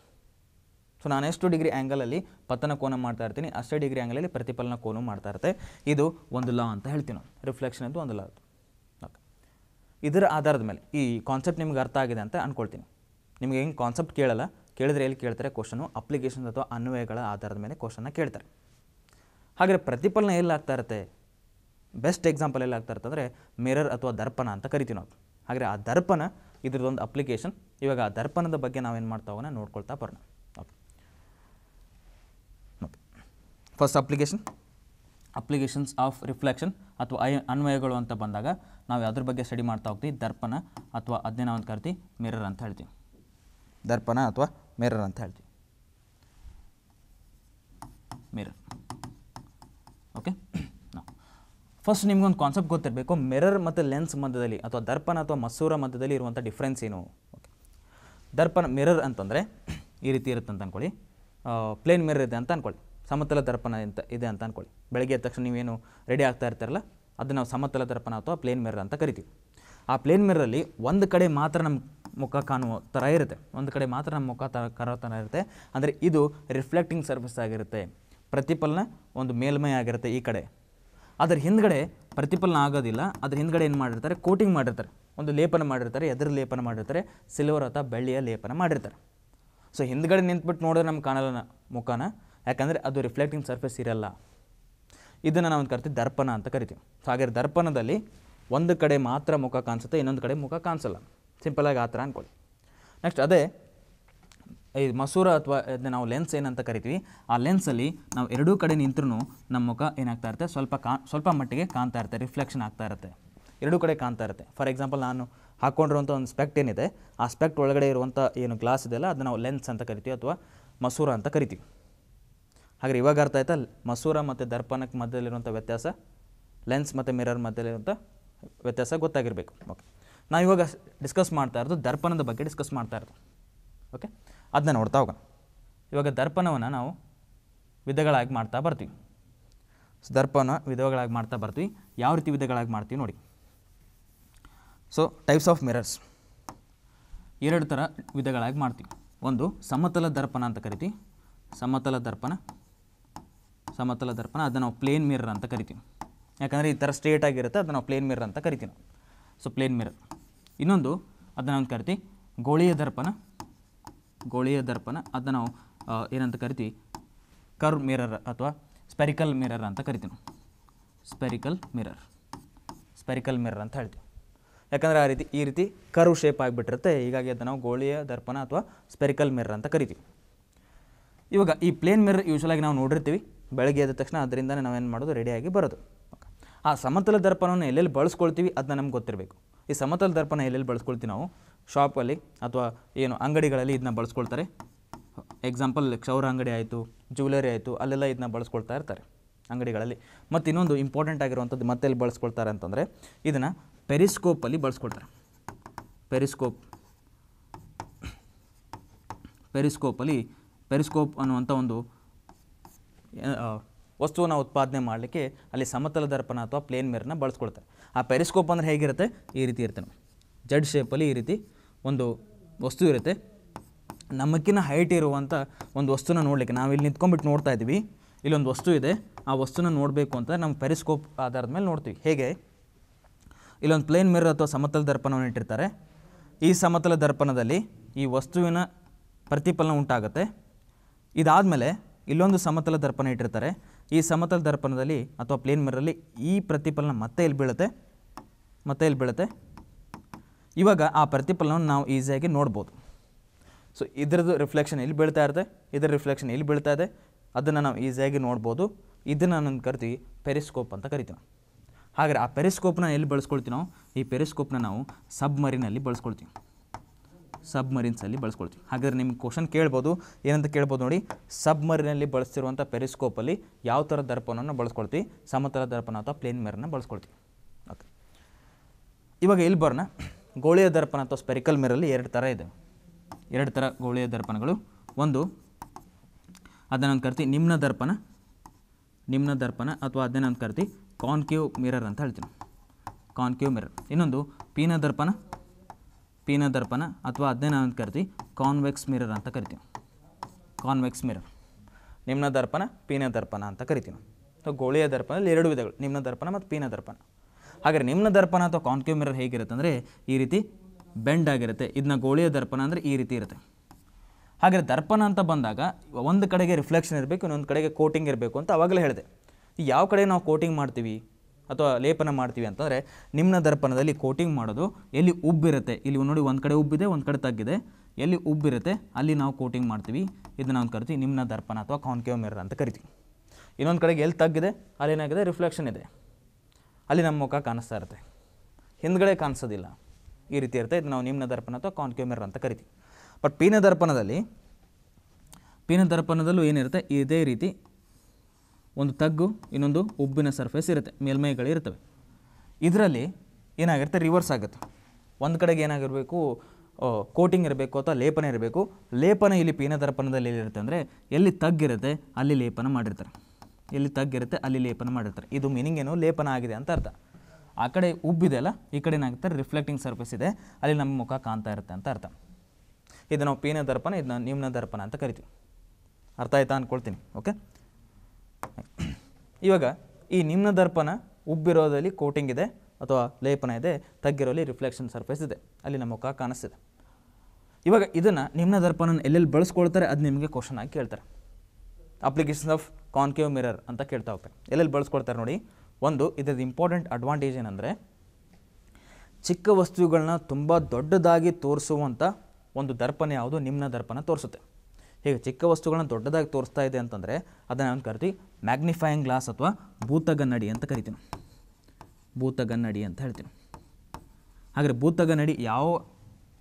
ಸೊ ನಾನು ಎಷ್ಟು ಡಿಗ್ರಿ ಆ್ಯಂಗಲಲ್ಲಿ ಪತನ ಕೋನ ಮಾಡ್ತಾ ಇರ್ತೀನಿ, ಅಷ್ಟೇ ಡಿಗ್ರಿ ಆ್ಯಂಗಲಲ್ಲಿ ಪ್ರತಿಫಲನ ಕೋನ ಮಾಡ್ತಾ ಇರುತ್ತೆ. ಇದು ಒಂದು ಲಾ ಅಂತ ಹೇಳ್ತೀನಿ ನಾವು ರಿಫ್ಲೆಕ್ಷನ್ ಅದು ಒಂದು ಲಾ ಓಕೆ ಇದರ ಆಧಾರದ ಮೇಲೆ ಈ ಕಾನ್ಸೆಪ್ಟ್ ನಿಮ್ಗೆ ಅರ್ಥ ಆಗಿದೆ ಅಂತ ಅಂದ್ಕೊಳ್ತೀನಿ ನಿಮಗೆ ಹೆಂಗೆ ಕಾನ್ಸೆಪ್ಟ್ ಕೇಳಲ್ಲ, ಕೇಳಿದ್ರೆ ಎಲ್ಲಿ ಕೇಳ್ತಾರೆ ಕ್ವಶನು ಅಪ್ಲಿಕೇಶನ್ ಅಥವಾ ಅನ್ವಯಗಳ ಆಧಾರದ ಮೇಲೆ ಕ್ವಶನ್ನ ಕೇಳ್ತಾರೆ. ಹಾಗೆ ಪ್ರತಿಫಲನ ಎಲ್ಲಿ ಆಗ್ತಾ ಇರುತ್ತೆ? ಬೆಸ್ಟ್ ಎಕ್ಸಾಂಪಲ್ ಎಲ್ಲಿ ಆಗ್ತಾ ಅಂದರೆ ಮಿರರ್ ಅಥವಾ ದರ್ಪಣ ಅಂತ ಕರಿತೀವಿ ನಾವು. ಹಾಗೆ ಆ ದರ್ಪಣ, ಇದ್ರದ್ದೊಂದು ಅಪ್ಲಿಕೇಶನ್ ಇವಾಗ ಆ ದರ್ಪಣದ ಬಗ್ಗೆ ನಾವೇನು ಮಾಡ್ತಾ ಹೋಗೋಣ, ನೋಡ್ಕೊಳ್ತಾ ಬರೋಣ okay okay first application applications of reflection ಅಥವಾ ಐ ಅನ್ವಯಗಳು ಅಂತ ಬಂದಾಗ ನಾವು ಯಾವುದ್ರ ಬಗ್ಗೆ ಸ್ಟಡಿ ಮಾಡ್ತಾ ಹೋಗ್ತೀವಿ? ದರ್ಪಣ ಅಥವಾ ಅದನ್ನೇ ನಾವು ಕರಿತೀವಿ ಮಿರರ್ ಅಂತ ಹೇಳ್ತೀವಿ. ದರ್ಪಣ ಅಥವಾ ಮಿರರ್ ಅಂತ ಹೇಳ್ತೀವಿ. ಮಿರರ್ ಓಕೆ ಫಸ್ಟ್ ನಿಮ್ಗೊಂದು ಕಾನ್ಸೆಪ್ಟ್ ಗೊತ್ತಿರಬೇಕು. ಮಿರರ್ ಮತ್ತು ಲೆನ್ಸ್ ಮಧ್ಯದಲ್ಲಿ ಅಥವಾ ದರ್ಪಣ ಅಥವಾ ಮಸೂರ ಮಧ್ಯದಲ್ಲಿ ಇರುವಂಥ ಡಿಫ್ರೆನ್ಸ್ ಏನು? ಓಕೆ ದರ್ಪಣ ಮಿರರ್ ಅಂತಂದರೆ ಈ ರೀತಿ ಇರುತ್ತೆ ಅಂತ ಅಂದ್ಕೊಳ್ಳಿ ಪ್ಲೇನ್ ಮಿರರ್ ಇದೆ ಅಂತ ಅಂದ್ಕೊಳ್ಳಿ ಸಮತಲ ದರ್ಪಣ ಅಂತ ಇದೆ ಅಂತ ಅಂದ್ಕೊಳ್ಳಿ ಬೆಳಗ್ಗೆ ಎದ್ದ ತಕ್ಷಣ ನೀವೇನು ರೆಡಿ ಆಗ್ತಾ ಇರ್ತಾರಲ್ಲ, ಅದನ್ನು ನಾವು ಸಮತಲ ದರ್ಪಣ ಅಥವಾ ಪ್ಲೇನ್ ಮಿರರ್ ಅಂತ ಕರಿತೀವಿ. ಆ ಪ್ಲೇನ್ ಮಿರರಲ್ಲಿ ಒಂದು ಕಡೆ ಮಾತ್ರ ನಮ್ಮ ಮುಖ ಕಾಣುವ ಥರ ಇರುತ್ತೆ. ಒಂದು ಕಡೆ ಮಾತ್ರ ನಮ್ಮ ಮುಖ ತ ಕಾಣೋ ಥರ ಇರುತ್ತೆ. ಅಂದರೆ ಇದು ರಿಫ್ಲೆಕ್ಟಿಂಗ್ ಸರ್ಫೇಸ್ ಆಗಿರುತ್ತೆ. ಪ್ರತಿಫಲನ ಒಂದು ಮೇಲ್ಮೈ ಆಗಿರುತ್ತೆ ಈ ಕಡೆ. ಅದರ ಹಿಂದ್ಗಡೆ ಪ್ರತಿಫಲನ ಆಗೋದಿಲ್ಲ. ಅದ್ರ ಹಿಂದ್ಗಡೆ ಏನು ಮಾಡಿರ್ತಾರೆ? ಕೋಟಿಂಗ್ ಮಾಡಿರ್ತಾರೆ. ಒಂದು ಲೇಪನ ಮಾಡಿರ್ತಾರೆ, ಎದುರು ಲೇಪನ ಮಾಡಿರ್ತಾರೆ ಸಿಲ್ವರ್ ಅಥವಾ ಬೆಳ್ಳಿಯ ಲೇಪನ ಮಾಡಿರ್ತಾರೆ. ಸೊ ಹಿಂದ್ಗಡೆ ನಿಂತ್ಬಿಟ್ಟು ನೋಡಿದ್ರೆ ನಮ್ಗೆ ಕಾಣಲ್ಲ ಮುಖನ. ಯಾಕಂದರೆ ಅದು ರಿಫ್ಲೆಕ್ಟಿಂಗ್ ಸರ್ಫೇಸ್ ಇರಲ್ಲ. ಇದನ್ನು ನಾವು ಕರಿತೀವಿ ದರ್ಪಣ ಅಂತ ಕರಿತೀವಿ. ಸೊ ಹಾಗಾದ್ರೆ ದರ್ಪಣದಲ್ಲಿ ಒಂದು ಕಡೆ ಮಾತ್ರ ಮುಖ ಕಾಣಿಸುತ್ತೆ, ಇನ್ನೊಂದು ಕಡೆ ಮುಖ ಕಾಣಿಸಲ್ಲ. ಸಿಂಪಲಾಗಿ ಆ ಥರ ಅಂದ್ಕೊಳ್ಳಿ ನೆಕ್ಸ್ಟ್ ಅದೇ, ಈ ಮಸೂರ ಅಥವಾ ಇದನ್ನ ನಾವು ಲೆನ್ಸ್ ಏನಂತ ಕರಿತೀವಿ, ಆ ಲೆನ್ಸಲ್ಲಿ ನಾವು ಎರಡೂ ಕಡೆ ನಿಂತ್ರೂ ನಮ್ಮ ಮುಖ ಏನಾಗ್ತಾ ಇರುತ್ತೆ? ಸ್ವಲ್ಪ ಕಾ, ಸ್ವಲ್ಪ ಮಟ್ಟಿಗೆ ಕಾಣ್ತಾ ಇರುತ್ತೆ ರಿಫ್ಲೆಕ್ಷನ್ ಆಗ್ತಾ ಇರುತ್ತೆ. ಎರಡೂ ಕಡೆ ಕಾಣ್ತಾ ಇರುತ್ತೆ. ಫಾರ್ ಎಕ್ಸಾಂಪಲ್ ನಾನು ಹಾಕ್ಕೊಂಡಿರುವಂಥ ಒಂದು ಸ್ಪೆಕ್ಟ್ ಏನಿದೆ, ಆ ಸ್ಪೆಕ್ಟ್ ಒಳಗಡೆ ಇರುವಂಥ ಏನು ಗ್ಲಾಸ್ ಇದೆಯಲ್ಲ, ಅದನ್ನ ನಾವು ಲೆನ್ಸ್ ಅಂತ ಕರಿತೀವಿ ಅಥವಾ ಮಸೂರ ಅಂತ ಕರಿತೀವಿ. ಹಾಗಾದ್ರೆ ಇವಾಗ ಅರ್ಥ ಆಯ್ತಾ? ಮಸೂರ ಮತ್ತು ದರ್ಪಣಕ್ಕೆ ಮಧ್ಯದಲ್ಲಿರುವಂಥ ವ್ಯತ್ಯಾಸ ಲೆನ್ಸ್ ಮತ್ತು ಮಿರರ್ ಮಧ್ಯದಲ್ಲಿರುವಂಥ ವ್ಯತ್ಯಾಸ ಗೊತ್ತಾಗಿರಬೇಕು. ಓಕೆ ನಾವು ಇವಾಗ ಡಿಸ್ಕಸ್ ಮಾಡ್ತಾ ಇರೋದು ದರ್ಪಣದ ಬಗ್ಗೆ ಡಿಸ್ಕಸ್ ಮಾಡ್ತಾ ಇರೋದು. ಓಕೆ ಅದನ್ನ ನೋಡ್ತಾ ಹೋಗೋಣ. ಇವಾಗ ದರ್ಪಣವನ್ನು ನಾವು ವಿಧಗಳಾಗಿ ಮಾಡ್ತಾ ಬರ್ತೀವಿ. ದರ್ಪಣ ವಿಧಗಳಾಗಿ ಮಾಡ್ತಾ ಬರ್ತೀವಿ. ಯಾವ ರೀತಿ ವಿಧಗಳಾಗಿ ಮಾಡ್ತೀವಿ ನೋಡಿ. ಸೊ ಟೈಪ್ಸ್ ಆಫ್ ಮಿರರ್ಸ್ ಎರಡು ಥರ ವಿಧಗಳಾಗಿ ಮಾಡ್ತೀವಿ. ಒಂದು ಸಮತಲ ದರ್ಪಣ ಅಂತ ಕರಿತೀವಿ. ಸಮತಲ ದರ್ಪಣ ಸಮತಲ ದರ್ಪಣ, ಅದನ್ನು ನಾವು ಪ್ಲೇನ್ ಮಿರರ್ ಅಂತ ಕರಿತೀವಿ. ಯಾಕಂದರೆ ಈ ಥರ ಸ್ಟ್ರೇಟ್ ಆಗಿರುತ್ತೆ, ಅದನ್ನು ನಾವು ಪ್ಲೇನ್ ಮಿರರ್ ಅಂತ ಕರಿತೀವಿ. ನಾವು ಸೊ ಪ್ಲೇನ್ ಮಿರರ್ ಇನ್ನೊಂದು, ಅದನ್ನು ಒಂದು ಕರಿತೀವಿ ಗೋಳಿಯ ದರ್ಪಣ. ಗೋಳಿಯ ದರ್ಪಣ, ಅದನ್ನು ನಾವು ಏನಂತ ಕರಿತೀವಿ? ಕರ್ವ್ ಮಿರರ್ ಅಥವಾ ಸ್ಪೆರಿಕಲ್ ಮಿರರ್ ಅಂತ ಕರಿತೀವಿ ಸ್ಪೆರಿಕಲ್ ಮಿರರ್ ಸ್ಪೆರಿಕಲ್ ಮಿರರ್ ಅಂತ ಹೇಳ್ತೀವಿ. ಯಾಕಂದರೆ ಆ ರೀತಿ, ಈ ರೀತಿ ಕರ್ವ್ ಶೇಪ್ ಆಗಿಬಿಟ್ಟಿರುತ್ತೆ. ಹೀಗಾಗಿ ಅದನ್ನು ನಾವು ಗೋಳಿಯ ದರ್ಪಣ ಅಥವಾ ಸ್ಪೆರಿಕಲ್ ಮಿರರ್ ಅಂತ ಕರಿತೀವಿ. ಇವಾಗ ಈ ಪ್ಲೇನ್ ಮಿರರ್ ಯೂಶ್ವಲಾಗಿ ನಾವು ನೋಡಿರ್ತೀವಿ. ಬೆಳಗ್ಗೆ ಎದ್ದ ತಕ್ಷಣ ಅದರಿಂದನೇ ನಾವೇನು ಮಾಡೋದು? ರೆಡಿಯಾಗಿ ಬರೋದು. ಆ ಸಮತಲ ದರ್ಪಣವನ್ನು ಎಲ್ಲೆಲ್ಲಿ ಬಳಸ್ಕೊಳ್ತೀವಿ ಅದನ್ನ ನಮ್ಗೆ ಗೊತ್ತಿರಬೇಕು. ಈ ಸಮತಲ ದರ್ಪಣ ಎಲ್ಲೆಲ್ಲಿ ಬಳಸ್ಕೊಳ್ತೀವಿ ನಾವು? ಶಾಪಲ್ಲಿ ಅಥವಾ ಏನು ಅಂಗಡಿಗಳಲ್ಲಿ ಇದನ್ನ ಬಳಸ್ಕೊಳ್ತಾರೆ. ಎಕ್ಸಾಂಪಲ್ ಕ್ಷೌರ ಅಂಗಡಿ ಆಯಿತು ಜ್ಯುವೆಲರಿ ಆಯಿತು, ಅಲ್ಲೆಲ್ಲ ಇದನ್ನ ಬಳಸ್ಕೊಳ್ತಾ ಇರ್ತಾರೆ ಅಂಗಡಿಗಳಲ್ಲಿ. ಮತ್ತು ಇನ್ನೊಂದು ಇಂಪಾರ್ಟೆಂಟ್ ಆಗಿರುವಂಥದ್ದು ಮತ್ತೆ ಎಲ್ಲಿ ಬಳಸ್ಕೊಳ್ತಾರೆ ಅಂತಂದರೆ ಇದನ್ನು ಪೆರಿಸ್ಕೋಪಲ್ಲಿ ಬಳಸ್ಕೊಳ್ತಾರೆ. ಪೆರಿಸ್ಕೋಪ್ ಪೆರಿಸ್ಕೋಪಲ್ಲಿ ಪೆರಿಸ್ಕೋಪ್ ಅನ್ನುವಂಥ ಒಂದು ವಸ್ತುವನ್ನು ಉತ್ಪಾದನೆ ಮಾಡಲಿಕ್ಕೆ ಅಲ್ಲಿ ಸಮತಲ ದರ್ಪಣ ಅಥವಾ ಪ್ಲೇನ್ ಮೇರನ್ನ ಬಳಸ್ಕೊಳ್ತಾರೆ. ಆ ಪೆರಿಸ್ಕೋಪ್ ಅಂದರೆ ಹೇಗಿರುತ್ತೆ? ಈ ರೀತಿ ಇರುತ್ತೆ ಜಡ್ ಶೇಪಲ್ಲಿ ಈ ರೀತಿ ಒಂದು ವಸ್ತು ಇರುತ್ತೆ. ನಮಗಿನ್ನ ಹೈಟ್ ಇರುವಂಥ ಒಂದು ವಸ್ತುನ ನೋಡಲಿಕ್ಕೆ ನಾವು ಇಲ್ಲಿ ನಿಂತ್ಕೊಂಡ್ಬಿಟ್ಟು ನೋಡ್ತಾ ಇದ್ದೀವಿ. ಇಲ್ಲೊಂದು ವಸ್ತು ಇದೆ. ಆ ವಸ್ತುನ ನೋಡಬೇಕು ಅಂತ ನಮ್ಮ ಪೆರಿಸ್ಕೋಪ್ ಆಧಾರದ ಮೇಲೆ ನೋಡ್ತೀವಿ. ಹೇಗೆ? ಇಲ್ಲೊಂದು ಪ್ಲೇನ್ ಮಿರರ್ ಅಥವಾ ಸಮತಲ ದರ್ಪಣವನ್ನು ಇಟ್ಟಿರ್ತಾರೆ. ಈ ಸಮತಲ ದರ್ಪಣದಲ್ಲಿ ಈ ವಸ್ತುವಿನ ಪ್ರತಿಫಲನ ಉಂಟಾಗುತ್ತೆ. ಇದಾದಮೇಲೆ ಇಲ್ಲೊಂದು ಸಮತಲ ದರ್ಪಣ ಇಟ್ಟಿರ್ತಾರೆ. ಈ ಸಮತಲ ದರ್ಪಣದಲ್ಲಿ ಅಥವಾ ಪ್ಲೇನ್ ಮಿರರಲ್ಲಿ ಈ ಪ್ರತಿಫಲನ ಮತ್ತೆ ಎಲ್ಲಿ ಬೀಳುತ್ತೆ? ಮತ್ತೆ ಎಲ್ಲಿ ಬೀಳುತ್ತೆ? ಇವಾಗ ಆ ಪ್ರತಿಫಲನವನ್ನು ನಾವು ಈಸಿಯಾಗಿ ನೋಡ್ಬೋದು. ಸೊ ಇದರದ್ದು ರಿಫ್ಲೆಕ್ಷನ್ ಇಲ್ಲಿ ಬೀಳ್ತಾ ಇರುತ್ತೆ? ಇದರ ರಿಫ್ಲೆಕ್ಷನ್ ಇಲ್ಲಿ ಬೀಳ್ತಾ ಇದೆ? ಅದನ್ನು ನಾವು ಈಸಿಯಾಗಿ ನೋಡ್ಬೋದು. ಇದನ್ನು ನಾನು ಕರಿತೀವಿ ಪೆರಿಸ್ಕೋಪ್ ಅಂತ ಕರಿತೀವಿ. ಹಾಗಾದ್ರೆ ಆ ಪೆರಿಸ್ಕೋಪ್ನ ಎಲ್ಲಿ ಬಳಸ್ಕೊಳ್ತೀವಿ ನಾವು? ಈ ಪೆರಿಸ್ಕೋಪ್ನ ನಾವು ಸಬ್ಮರಿನಲ್ಲಿ ಬಳಸ್ಕೊಳ್ತೀವಿ. ಸಬ್ಮರೀನ್ಸಲ್ಲಿ ಬಳಸ್ಕೊಳ್ತೀವಿ. ಹಾಗಾದ್ರೆ ನಿಮ್ಗೆ ಕ್ವಶನ್ ಕೇಳ್ಬೋದು, ಏನಂತ ಕೇಳ್ಬೋದು ನೋಡಿ, ಸಬ್ಮರೀನಲ್ಲಿ ಬಳಸ್ತಿರುವಂಥ ಪೆರಿಸ್ಕೋಪಲ್ಲಿ ಯಾವ ಥರ ದರ್ಪಣವನ್ನು ಬಳಸ್ಕೊಳ್ತೀವಿ? ಸಮತಲ ದರ್ಪಣ ಅಥವಾ ಪ್ಲೇನ್ ಮಿರನ್ನ ಬಳಸ್ಕೊಳ್ತೀವಿ. ಓಕೆ ಇವಾಗ ಇಲ್ಲಿ ಬರೋಣ. ಗೋಳಿಯ ದರ್ಪಣ ಅಥವಾ ಸ್ಪೆರಿಕಲ್ ಮಿರಲ್ಲಿ ಎರಡು ಥರ ಇದೆ. ಎರಡು ಥರ ಗೋಳಿಯ ದರ್ಪಣಗಳು ಒಂದು, ಅದನ್ನು ಕರ್ತಿ ನಿಮ್ನ ದರ್ಪಣ ನಿಮ್ನ ದರ್ಪಣ ಅಥವಾ ಅದನ್ನೇ ಕರ್ತಿ ಕಾನ್ಕೇವ್ ಮಿರರ್ ಅಂತ ಹೇಳ್ತೀನಿ ಕಾನ್ಕೇವ್ ಮಿರರ್. ಇನ್ನೊಂದು, ಪೀನ ದರ್ಪಣ ಪೀನ ದರ್ಪಣ ಅಥವಾ ಅದನ್ನೇ ನಾನು ಕರಿತೀವಿ. ಕಾನ್ವೆಕ್ಸ್ ಮಿರರ್ ಅಂತ ಕರಿತೀವಿ. Convex mirror. ನಿಮ್ನ ದರ್ಪಣ ಪೀನ ದರ್ಪಣ ಅಂತ ಕರಿತೀವಿ ನಾವು. ಗೋಳಿಯ ದರ್ಪಣದಲ್ಲಿ ಎರಡು ವಿಧಗಳು ನಿಮ್ನ ದರ್ಪಣ ಮತ್ತು ಪೀನ ದರ್ಪಣ ಹಾಗೆ ನಿಮ್ನ ದರ್ಪಣ ಅಥವಾ ಕಾನ್ಕೇವ್ ಮಿರರ್ ಹೇಗಿರುತ್ತೆ ಅಂದರೆ ಈ ರೀತಿ ಬೆಂಡ್ ಆಗಿರುತ್ತೆ. ಇದನ್ನ ಗೋಳಿಯ ದರ್ಪಣ ಅಂದರೆ ಈ ರೀತಿ ಇರುತ್ತೆ. ಹಾಗಾದರೆ ದರ್ಪಣ ಅಂತ ಬಂದಾಗ, ಒಂದು ಕಡೆಗೆ ರಿಫ್ಲೆಕ್ಷನ್ ಇರಬೇಕು, ಇನ್ನೊಂದು ಕಡೆಗೆ ಕೋಟಿಂಗ್ ಇರಬೇಕು ಅಂತ ಅವಾಗಲೇ ಹೇಳಿದೆ. ಯಾವ ಕಡೆ ನಾವು ಕೋಟಿಂಗ್ ಮಾಡ್ತೀವಿ? ಅಥವಾ ಲೇಪನ ಮಾಡ್ತೀವಿ ಅಂತಂದರೆ ನಿಮ್ನ ದರ್ಪಣದಲ್ಲಿ ಕೋಟಿಂಗ್ ಮಾಡೋದು ಎಲ್ಲಿ ಉಬ್ಬಿರುತ್ತೆ? ಇಲ್ಲಿ ನೋಡಿ ಒಂದು ಕಡೆ ಉಬ್ಬಿದೆ, ಒಂದು ಕಡೆ ತಗ್ಗಿದೆ. ಎಲ್ಲಿ ಉಬ್ಬಿರುತ್ತೆ, ಅಲ್ಲಿ ನಾವು ಕೋಟಿಂಗ್ ಮಾಡ್ತೀವಿ. ಇದನ್ನ ನಾವು ಕರಿತೀವಿ ನಿಮ್ನ ದರ್ಪಣ ಅಥವಾ ಕಾನ್ಕೇವ್ ಮಿರರ್ ಅಂತ ಕರಿತೀವಿ. ಇನ್ನೊಂದು ಕಡೆಗೆ ಎಲ್ಲಿ ತಗ್ಗಿದೆ? ಅಲ್ಲಿ ಏನಾಗಿದೆ ರಿಫ್ಲೆಕ್ಷನ್ ಇದೆ. ಅಲ್ಲಿ ನಮ್ಮ ಮುಖ ಕಾಣಿಸ್ತಾ ಇರುತ್ತೆ. ಹಿಂದ್ಗಡೆ ಕಾಣಿಸೋದಿಲ್ಲ. ಈ ರೀತಿ ಇರುತ್ತೆ. ಇದು ನಾವು ನಿಮ್ನ ದರ್ಪಣ ಅಥವಾ ಕಾನ್ಕೇವ್ ಮಿರರ್ ಅಂತ ಕರಿತೀವಿ. ಬಟ್ ಪೀನ ದರ್ಪಣದಲ್ಲಿ, ಪೀನ ದರ್ಪಣದಲ್ಲೂ ಏನಿರುತ್ತೆ? ಇದೇ ರೀತಿ ಒಂದು ತಗ್ಗು, ಇನ್ನೊಂದು ಉಬ್ಬಿನ ಸರ್ಫೇಸ್ ಇರುತ್ತೆ, ಮೇಲ್ಮೈಗಳು ಇರ್ತವೆ. ಇದರಲ್ಲಿ ಏನಾಗಿರುತ್ತೆ? ರಿವರ್ಸ್ ಆಗುತ್ತೆ. ಒಂದು ಕಡೆಗೆ ಏನಾಗಿರಬೇಕು ಕೋಟಿಂಗ್ ಇರಬೇಕು ಅಥವಾ ಲೇಪನ ಇರಬೇಕು. ಲೇಪನ ಇಲ್ಲಿ ಪೀನ ದರ್ಪಣದಲ್ಲಿ ಎಲ್ಲಿರುತ್ತೆ ಅಂದರೆ, ಎಲ್ಲಿ ತಗ್ಗಿರುತ್ತೆ, ಅಲ್ಲಿ ಲೇಪನ ಮಾಡಿರ್ತಾರೆ. ಎಲ್ಲಿ ತಗ್ಗಿರುತ್ತೆ, ಅಲ್ಲಿ ಲೇಪನ ಮಾಡಿರ್ತಾರೆ. ಇದು ಮೀನಿಂಗ್ ಏನು? ಲೇಪನ ಆಗಿದೆ ಅಂತ ಅರ್ಥ. ಆ ಕಡೆ ಉಬ್ಬಿದೆ ಅಲ್ಲ, ಈ ಕಡೆ ಏನಾಗುತ್ತೆ? ರಿಫ್ಲೆಕ್ಟಿಂಗ್ ಸರ್ಫೇಸ್ ಇದೆ. ಅಲ್ಲಿ ನಮ್ಮ ಮುಖ ಕಾಣ್ತಾ ಇರುತ್ತೆ ಅಂತ ಅರ್ಥ. ಇದು ನಾವು ಪೀನ ದರ್ಪಣ ಇದನ್ನ ನಿಮ್ನ ದರ್ಪಣ ಅಂತ ಕರಿತೀವಿ. ಅರ್ಥ ಆಯ್ತಾ ಅಂದ್ಕೊಳ್ತೀನಿ ಓಕೆ ಇವಾಗ ಈ ನಿಮ್ನ ದರ್ಪಣ ಉಬ್ಬಿರೋದಲ್ಲಿ ಕೋಟಿಂಗ್ ಇದೆ ಅಥವಾ ಲೇಪನ ಇದೆ ತಗ್ಗಿರೋಲ್ಲಿ ರಿಫ್ಲೆಕ್ಷನ್ ಸರ್ಫೇಸ್ ಇದೆ. ಅಲ್ಲಿ ನಮ್ಮ ಮುಖ ಕಾಣಿಸ್ತಿದೆ. ಇವಾಗ ಇದನ್ನು ನಿಮ್ನ ದರ್ಪಣ ಎಲ್ಲೆಲ್ಲಿ ಬಳಸ್ಕೊಳ್ತಾರೆ ಅದು ನಿಮಗೆ ಕ್ವಶನ್ ಆಗಿ ಕೇಳ್ತಾರೆ. ಅಪ್ಲಿಕೇಶನ್ ಆಫ್ ಕಾನ್ಕೇವ್ ಮಿರರ್ ಅಂತ ಕೇಳ್ತಾ ಹೋಗ್ತಾರೆ. ಎಲ್ಲೆಲ್ಲಿ ಬಳಸ್ಕೊಳ್ತಾರೆ ನೋಡಿ, ಒಂದು, ಇದ್ರದ್ದು ಇಂಪಾರ್ಟೆಂಟ್ ಅಡ್ವಾಂಟೇಜ್ ಏನಂದರೆ, ಚಿಕ್ಕ ವಸ್ತುಗಳನ್ನ ತುಂಬ ದೊಡ್ಡದಾಗಿ ತೋರಿಸುವಂಥ ಒಂದು ದರ್ಪಣ ಯಾವುದು? ನಿಮ್ನ ದರ್ಪಣ ತೋರಿಸುತ್ತೆ. ಹೀಗೆ ಚಿಕ್ಕ ವಸ್ತುಗಳನ್ನ ದೊಡ್ಡದಾಗಿ ತೋರಿಸ್ತಾ ಇದೆ ಅಂತಂದರೆ ಅದನ್ನು ನಾವು ಕರಿತೀವಿ? ಮ್ಯಾಗ್ನಿಫೈಯಿಂಗ್ ಗ್ಲಾಸ್ ಅಥವಾ ಭೂತಗನ್ನಡಿ ಅಂತ ಕರಿತೀವಿ. ಭೂತಗನ್ನಡಿ ಅಂತ ಹೇಳ್ತೀನಿ ಹಾಗಾದರೆ ಭೂತಗನ್ನಡಿ ಯಾವ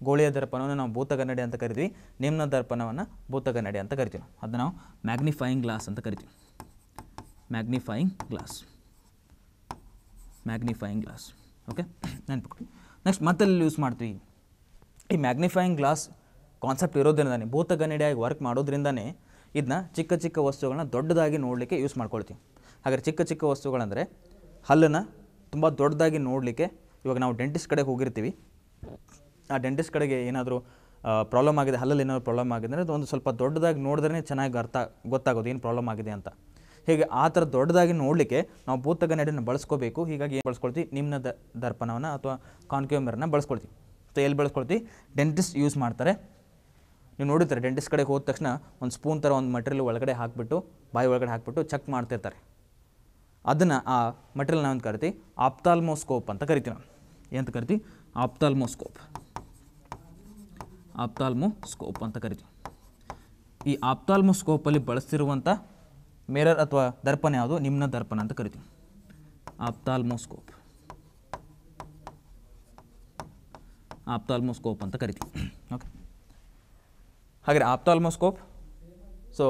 ಗೋಳಿಯ ದರ್ಪಣವನ್ನು ನಾವು ಭೂತಗನ್ನಡಿ ಅಂತ ಕರಿತೀವಿ? ನಿಮ್ನ ದರ್ಪಣವನ್ನು ಭೂತಗನ್ನಡಿ ಅಂತ ಕರಿತೀವಿ. ಅದನ್ನು ನಾವು ಮ್ಯಾಗ್ನಿಫೈಯಿಂಗ್ ಗ್ಲಾಸ್ ಅಂತ ಕರಿತೀವಿ. Magnifying glass magnifying glass okay ನೆನಪು ನೆಕ್ಸ್ಟ್ ಮತ್ತಲ್ಲಿ ಯೂಸ್ ಮಾಡ್ತೀವಿ? ಈ ಮ್ಯಾಗ್ನಿಫೈಯಿಂಗ್ ಗ್ಲಾಸ್ ಕಾನ್ಸೆಪ್ಟ್ ಇರೋದ್ರಿಂದನೇ ಭೂತಗನ್ನಡಿಯಾಗಿ ವರ್ಕ್ ಮಾಡೋದ್ರಿಂದನೇ ಇದನ್ನ ಚಿಕ್ಕ ಚಿಕ್ಕ ವಸ್ತುಗಳನ್ನ ದೊಡ್ಡದಾಗಿ ನೋಡಲಿಕ್ಕೆ ಯೂಸ್ ಮಾಡ್ಕೊಳ್ತೀವಿ. ಹಾಗಾದ್ರೆ ಚಿಕ್ಕ ಚಿಕ್ಕ ವಸ್ತುಗಳಂದರೆ ಹಲ್ಲನ್ನು ತುಂಬ ದೊಡ್ಡದಾಗಿ ನೋಡಲಿಕ್ಕೆ ಇವಾಗ ನಾವು ಡೆಂಟಿಸ್ಟ್ ಕಡೆಗೆ ಹೋಗಿರ್ತೀವಿ. ಆ ಡೆಂಟಿಸ್ಟ್ ಕಡೆಗೆ ಏನಾದರೂ ಪ್ರಾಬ್ಲಮ್ ಆಗಿದೆ, ಹಲ್ಲಲ್ಲಿ ಏನಾದರೂ ಪ್ರಾಬ್ಲಮ್ ಆಗಿದೆ ಅಂದರೆ ಅದು ಒಂದು ಸ್ವಲ್ಪ ದೊಡ್ಡದಾಗಿ ನೋಡಿದ್ರೇ ಚೆನ್ನಾಗಿ ಅರ್ಥ ಗೊತ್ತಾಗೋದು ಏನು ಪ್ರಾಬ್ಲಮ್ ಆಗಿದೆ ಅಂತ. ಹೀಗೆ ಆ ಥರ ದೊಡ್ಡದಾಗಿ ನೋಡಲಿಕ್ಕೆ ನಾವು ಭೂತಗನ್ನಡಿಯನ್ನು ಬಳಸ್ಕೋಬೇಕು. ಹೀಗಾಗಿ ಏನು ಬಳಸ್ಕೊಳ್ತೀವಿ? ನಿಮ್ನ ದರ್ಪಣವನ್ನು ಅಥವಾ ಕಾನ್ಕ್ಯೂಮರನ್ನು ಬಳಸ್ಕೊಳ್ತೀವಿ. ಸೊ ಎಲ್ಲಿ ಬಳಸ್ಕೊಳ್ತೀವಿ? ಡೆಂಟಿಸ್ಟ್ ಯೂಸ್ ಮಾಡ್ತಾರೆ. ನೀವು ನೋಡಿರ್ತಾರೆ ಡೆಂಟಿಸ್ಟ್ ಕಡೆಗೆ ಹೋದ ತಕ್ಷಣ ಒಂದು ಸ್ಪೂನ್ ಥರ ಒಂದು ಮಟೀರಿಯಲ್ ಒಳಗಡೆ ಹಾಕಿಬಿಟ್ಟು, ಬಾಯಿ ಒಳಗಡೆ ಹಾಕಿಬಿಟ್ಟು ಚೆಕ್ ಮಾಡ್ತಿರ್ತಾರೆ. ಅದನ್ನು ಆ ಮಟೀರಿಯಲ್ ನಾವೇನು ಕರಿತೀವಿ? ಆಪ್ತಾಲ್ಮೋಸ್ಕೋಪ್ ಅಂತ ಕರಿತೀವಿ ನಾವು. ಏನಂತ ಕರಿತೀವಿ? ಆಪ್ತಾಲ್ಮೋಸ್ಕೋಪ್ ಆಪ್ತಾಲ್ಮೋಸ್ಕೋಪ್ ಅಂತ ಕರಿತೀವಿ. ಈ ಆಪ್ತಾಲ್ಮೋಸ್ಕೋಪಲ್ಲಿ ಬಳಸ್ತಿರುವಂಥ ಮಿರರ್ ಅಥವಾ ದರ್ಪಣ ಯಾವುದು? ನಿಮ್ನ ದರ್ಪಣ ಅಂತ ಕರಿತೀವಿ. ಆಪ್ತಾಲ್ಮೋಸ್ಕೋಪ್ ಆಪ್ತಾಲ್ಮೋಸ್ಕೋಪ್ ಅಂತ ಕರಿತೀವಿ. ಓಕೆ ಹಾಗೆ ಆಪ್ತಾಲ್ಮೋಸ್ಕೋಪ್ ಸೊ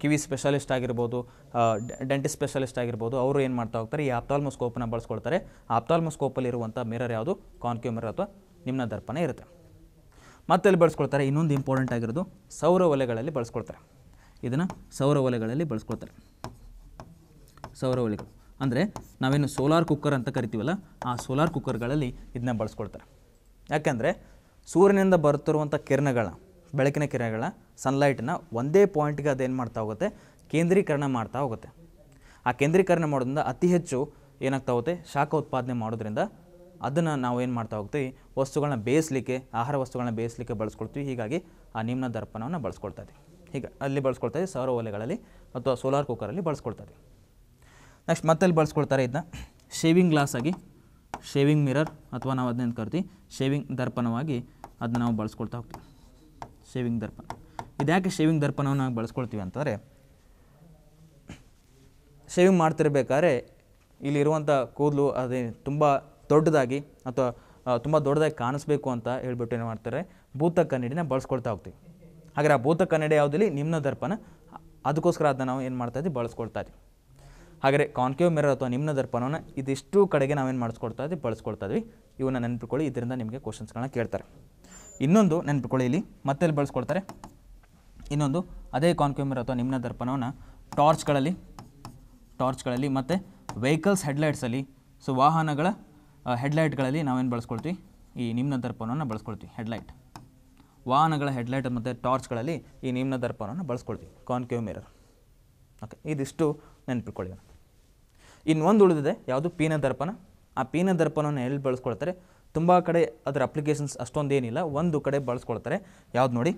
ಕಿವಿ ಸ್ಪೆಷಲಿಸ್ಟ್ ಆಗಿರ್ಬೋದು ಡೆಂಟಿಸ್ಟ್ ಸ್ಪೆಷಲಿಸ್ಟ್ ಆಗಿರ್ಬೋದು, ಅವರು ಏನು ಮಾಡ್ತಾ ಹೋಗ್ತಾರೆ, ಈ ಆಪ್ತಾಲ್ಮೋಸ್ಕೋಪನ್ನ ಬಳಸ್ಕೊಳ್ತಾರೆ. ಆಪ್ತಾಲ್ಮೋಸ್ಕೋಪಲ್ಲಿ ಇರುವಂಥ ಮಿರರ್ ಯಾವುದು? ಕಾನ್ಕ್ಯೂ ಮಿರರ್ ಅಥವಾ ನಿಮ್ನ ದರ್ಪಣ ಇರುತ್ತೆ. ಮತ್ತೆಲ್ಲಿ ಬಳಸ್ಕೊಳ್ತಾರೆ? ಇನ್ನೊಂದು ಇಂಪಾರ್ಟೆಂಟ್ ಆಗಿರೋದು, ಸೌರ ಒಲೆಗಳಲ್ಲಿ ಬಳಸ್ಕೊಳ್ತಾರೆ. ಇದನ್ನು ಸೌರ ಒಲೆಗಳಲ್ಲಿ ಬಳಸ್ಕೊಳ್ತಾರೆ. ಸೌರ ಒಲೆಗಳು. ಅಂದರೆ ನಾವೇನು ಸೋಲಾರ್ ಕುಕ್ಕರ್ ಅಂತ ಕರಿತೀವಲ್ಲ, ಆ ಸೋಲಾರ್ ಕುಕ್ಕರ್ಗಳಲ್ಲಿ ಇದನ್ನ ಬಳಸ್ಕೊಳ್ತಾರೆ. ಯಾಕೆಂದರೆ ಸೂರ್ಯನಿಂದ ಬರುತ್ತಿರುವಂಥ ಕಿರಣಗಳ ಬೆಳಕಿನ ಕಿರಣಗಳ ಸನ್ಲೈಟನ್ನ ಒಂದೇ ಪಾಯಿಂಟ್ಗೆ ಅದೇನು ಮಾಡ್ತಾ ಹೋಗುತ್ತೆ? ಕೇಂದ್ರೀಕರಣ ಮಾಡ್ತಾ ಹೋಗುತ್ತೆ. ಆ ಕೇಂದ್ರೀಕರಣ ಮಾಡೋದ್ರಿಂದ ಅತಿ ಹೆಚ್ಚು ಏನಾಗ್ತಾ ಹೋಗುತ್ತೆ? ಶಾಖ ಉತ್ಪಾದನೆ ಮಾಡೋದ್ರಿಂದ ಅದನ್ನು ನಾವು ಏನು ಮಾಡ್ತಾ ಹೋಗ್ತೀವಿ? ವಸ್ತುಗಳನ್ನ ಬೇಯಿಸಲಿಕ್ಕೆ, ಆಹಾರ ವಸ್ತುಗಳನ್ನ ಬೇಯಿಸಲಿಕ್ಕೆ ಬಳಸ್ಕೊಳ್ತೀವಿ. ಹೀಗಾಗಿ ಆ ನಿಮ್ನ ದರ್ಪಣವನ್ನು ಬಳಸ್ಕೊಳ್ತಾ ಇದ್ದೀವಿ ಹೀಗೆ ಅಲ್ಲಿ ಬಳಸ್ಕೊಳ್ತಾ ಇದ್ದೀವಿ ಸೌರ ಒಲೆಗಳಲ್ಲಿ ಅಥವಾ ಸೋಲಾರ್ ಕುಕ್ಕರಲ್ಲಿ ಬಳಸ್ಕೊಳ್ತಾ ಇದ್ದೀವಿ ನೆಕ್ಸ್ಟ್ ಮತ್ತೆಲ್ಲಿ ಬಳಸ್ಕೊಳ್ತಾರೆ ಇದನ್ನ ಶೇವಿಂಗ್ ಗ್ಲಾಸ್ ಆಗಿ ಶೇವಿಂಗ್ ಮಿರರ್ ಅಥವಾ ನಾವು ಅದನ್ನೇನು ಕರಿತೀವಿ? ಶೇವಿಂಗ್ ದರ್ಪಣವಾಗಿ ಅದನ್ನ ನಾವು ಬಳಸ್ಕೊಳ್ತಾ ಹೋಗ್ತೀವಿ. ಶೇವಿಂಗ್ ದರ್ಪಣ. ಇದ್ಯಾಕೆ ಶೇವಿಂಗ್ ದರ್ಪಣವನ್ನು ನಾವು ಬಳಸ್ಕೊಳ್ತೀವಿ ಅಂತಂದರೆ ಶೇವಿಂಗ್ ಮಾಡ್ತಿರ್ಬೇಕಾದ್ರೆ ಇಲ್ಲಿರುವಂಥ ಕೂದಲು ಅದೇ ತುಂಬ ದೊಡ್ಡದಾಗಿ ಅಥವಾ ತುಂಬ ದೊಡ್ಡದಾಗಿ ಕಾಣಿಸ್ಬೇಕು ಅಂತ ಹೇಳ್ಬಿಟ್ಟು ಏನು ಮಾಡ್ತಾರೆ ಭೂತ ಕನ್ನಡಿನ ಬಳಸ್ಕೊಳ್ತಾ ಹೋಗ್ತೀವಿ. ಹಾಗಾದ್ರೆ ಆ ಭೂತ ಕನ್ನಡಿ ಯಾವುದಿಲ್ಲ ನಿಮ್ನ ದರ್ಪಣ. ಅದಕ್ಕೋಸ್ಕರ ಅದನ್ನ ನಾವು ಏನು ಮಾಡ್ತಾ ಇದ್ದೀವಿ? ಬಳಸ್ಕೊಳ್ತಾ ಇದ್ದೀವಿ. ಹಾಗಾದರೆ ಕಾನ್ಕೇವ್ ಮಿರರ್ ಅಥವಾ ನಿಮ್ನ ದರ್ಪಣವನ್ನು ಇದಿಷ್ಟು ಕಡೆಗೆ ನಾವೇನು ಮಾಡಿಸ್ಕೊಳ್ತಾ ಇದ್ದೀವಿ? ಬಳಸ್ಕೊಳ್ತಾ ಇದ್ವಿ ಇವನ್ನ ನೆನಪಿಕೊಳ್ಳಿ ಇದರಿಂದ ನಿಮಗೆ ಕ್ವಶನ್ಸ್ಗಳನ್ನ ಕೇಳ್ತಾರೆ. ಇನ್ನೊಂದು ನೆನಪಿಕೊಳ್ಳಿ ಇಲ್ಲಿ ಮತ್ತೆಲ್ಲಿ ಬಳಸ್ಕೊಳ್ತಾರೆ ಇನ್ನೊಂದು, ಅದೇ ಕಾನ್ಕ್ಯೂಮರ್ ಅಥವಾ ನಿಮ್ನ ದರ್ಪಣವನ್ನು ಟಾರ್ಚ್ಗಳಲ್ಲಿ ಟಾರ್ಚ್ಗಳಲ್ಲಿ ಮತ್ತು ವೆಹಿಕಲ್ಸ್ ಹೆಡ್ಲೈಟ್ಸಲ್ಲಿ ಸೊ ವಾಹನಗಳ ಹೆಡ್ಲೈಟ್ಗಳಲ್ಲಿ ನಾವೇನು ಬಳಸ್ಕೊಳ್ತೀವಿ? ಈ ನಿಮ್ನ ದರ್ಪಣವನ್ನು ಬಳಸ್ಕೊಳ್ತೀವಿ ಹೆಡ್ಲೈಟ್ ವಾಹನಗಳ ಹೆಡ್ಲೈಟ್ ಮತ್ತು ಟಾರ್ಚ್ಗಳಲ್ಲಿ ಈ ನಿಮ್ನ ದರ್ಪಣವನ್ನು ಬಳಸ್ಕೊಳ್ತೀವಿ ಕಾನ್ಕೇವ್ ಮಿರರ್ ಓಕೆ ಇದಿಷ್ಟು ನೆನ್ಪಿಟ್ಕೊಳ್ಳಿ ಇನ್ನು ಒಂದು ಉಳಿದಿದೆ, ಯಾವುದು? ಪೀನ ದರ್ಪಣ. ಆ ಪೀನ ದರ್ಪಣವನ್ನು ಎಲ್ಲಿ ಬಳಸ್ಕೊಳ್ತಾರೆ? ತುಂಬ ಕಡೆ ಅದರ ಅಪ್ಲಿಕೇಶನ್ಸ್ ಅಷ್ಟೊಂದೇನಿಲ್ಲ. ಒಂದು ಕಡೆ ಬಳಸ್ಕೊಳ್ತಾರೆ. ಯಾವ್ದು ನೋಡಿ?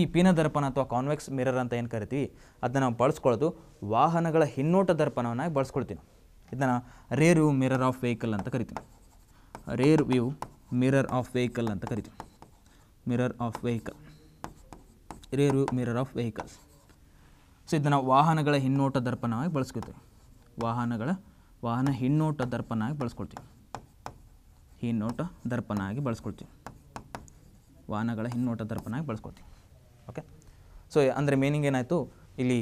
ಈ ಪೀನ ದರ್ಪಣ ಅಥವಾ ಕಾನ್ವೆಕ್ಸ್ ಮಿರರ್ ಅಂತ ಏನು ಕರಿತೀವಿ? ಅದನ್ನು ನಾವು ಬಳಸ್ಕೊಳ್ಳೋದು ವಾಹನಗಳ ಹಿನ್ನೋಟ ದರ್ಪಣವನ್ನಾಗಿ ಬಳಸ್ಕೊಳ್ತೀವಿ ಇದನ್ನು rear view mirror of vehicle ಅಂತ ಕರಿತೀವಿ. Rear view mirror of vehicle ಅಂತ ಕರಿತೀವಿ. Mirror of vehicle rear view mirror of vehicles so ಇದನ್ನು ವಾಹನಗಳ ಹಿನ್ನೋಟ ದರ್ಪಣವಾಗಿ ಬಳಸ್ಕೊಳ್ತೀವಿ. ವಾಹನಗಳ, ವಾಹನ ಹಿನ್ನೋಟ ದರ್ಪಣವಾಗಿ ಬಳಸ್ಕೊಳ್ತೀವಿ. ಹಿನ್ನೋಟ ದರ್ಪಣ ಆಗಿ ಬಳಸ್ಕೊಳ್ತೀವಿ. ವಾಹನಗಳ ಹಿನ್ನೋಟ ದರ್ಪಣ ಆಗಿ ಬಳಸ್ಕೊಳ್ತೀವಿ. ಓಕೆ ಸೊ ಅಂದರೆ ಮೀನಿಂಗ್ ಏನಾಯಿತು? ಇಲ್ಲಿ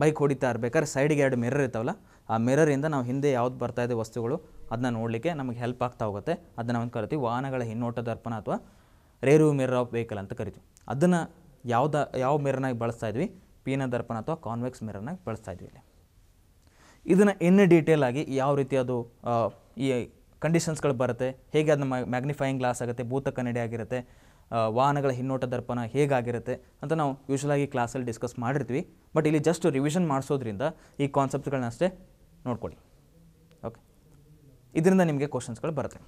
ಬೈಕ್ ಹೊಡಿತಾ ಇರಬೇಕಾದ್ರೆ ಸೈಡಿಗೆ ಎರಡು ಮಿರರ್ ಇರ್ತಾವಲ್ಲ, ಆ ಮಿರರಿಂದ ನಾವು ಹಿಂದೆ ಯಾವ್ದು ಬರ್ತಾ ಇದೆ ವಸ್ತುಗಳು ಅದನ್ನ ನೋಡಲಿಕ್ಕೆ ನಮಗೆ ಹೆಲ್ಪ್ ಆಗ್ತಾ ಹೋಗುತ್ತೆ. ಅದನ್ನು ನಾವು ಕರಿತೀವಿ? ವಾಹನಗಳ ಹಿನ್ನೋಟ ದರ್ಪಣ ಅಥವಾ ರೇರು ಮಿರರ್ ಆಫ್ ವೆಹಿಕಲ್ ಅಂತ ಕರಿತೀವಿ. ಅದನ್ನು ಯಾವ್ದ, ಯಾವ ಮಿರರ್ನಾಗಿ ಬಳಸ್ತಾ ಇದ್ವಿ? ಪೀನ ದರ್ಪಣ ಅಥವಾ ಕಾನ್ವೆಕ್ಸ್ ಮಿರರ್ನಾಗಿ ಬಳಸ್ತಾ ಇದ್ವಿ ಇಲ್ಲಿ. ಇದನ್ನು ಇನ್ನು ಡೀಟೇಲ್ ಆಗಿ ಯಾವ ರೀತಿ ಅದು ಈ ಕಂಡೀಷನ್ಸ್ಗಳು ಬರುತ್ತೆ. ಹೇಗೆ ಅದನ್ನ ಮ್ಯಾಗ್ನಿಫೈಯಿಂಗ್ ಗ್ಲಾಸ್ ಆಗುತ್ತೆ, ಭೂತ ಕನ್ನಡಿ ಆಗಿರುತ್ತೆ ವಾಹನಗಳ ಹಿನ್ನೋಟ ದರ್ಪಣ ಹೇಗಾಗಿರುತ್ತೆ ಅಂತ ನಾವು ಯೂಶ್ವಲಾಗಿ ಕ್ಲಾಸಲ್ಲಿ ಡಿಸ್ಕಸ್ ಮಾಡಿರ್ತೀವಿ. ಬಟ್ ಇಲ್ಲಿ ಜಸ್ಟ್ ರಿವಿಷನ್ ಮಾಡಿಸೋದ್ರಿಂದ ಈ ಕಾನ್ಸೆಪ್ಟ್ಗಳನ್ನ ಅಷ್ಟೇ ನೋಡ್ಕೊಳ್ಳಿ. ಓಕೆ ಇದರಿಂದ ನಿಮಗೆ ಕ್ವಶನ್ಸ್ಗಳು ಬರುತ್ತೆ.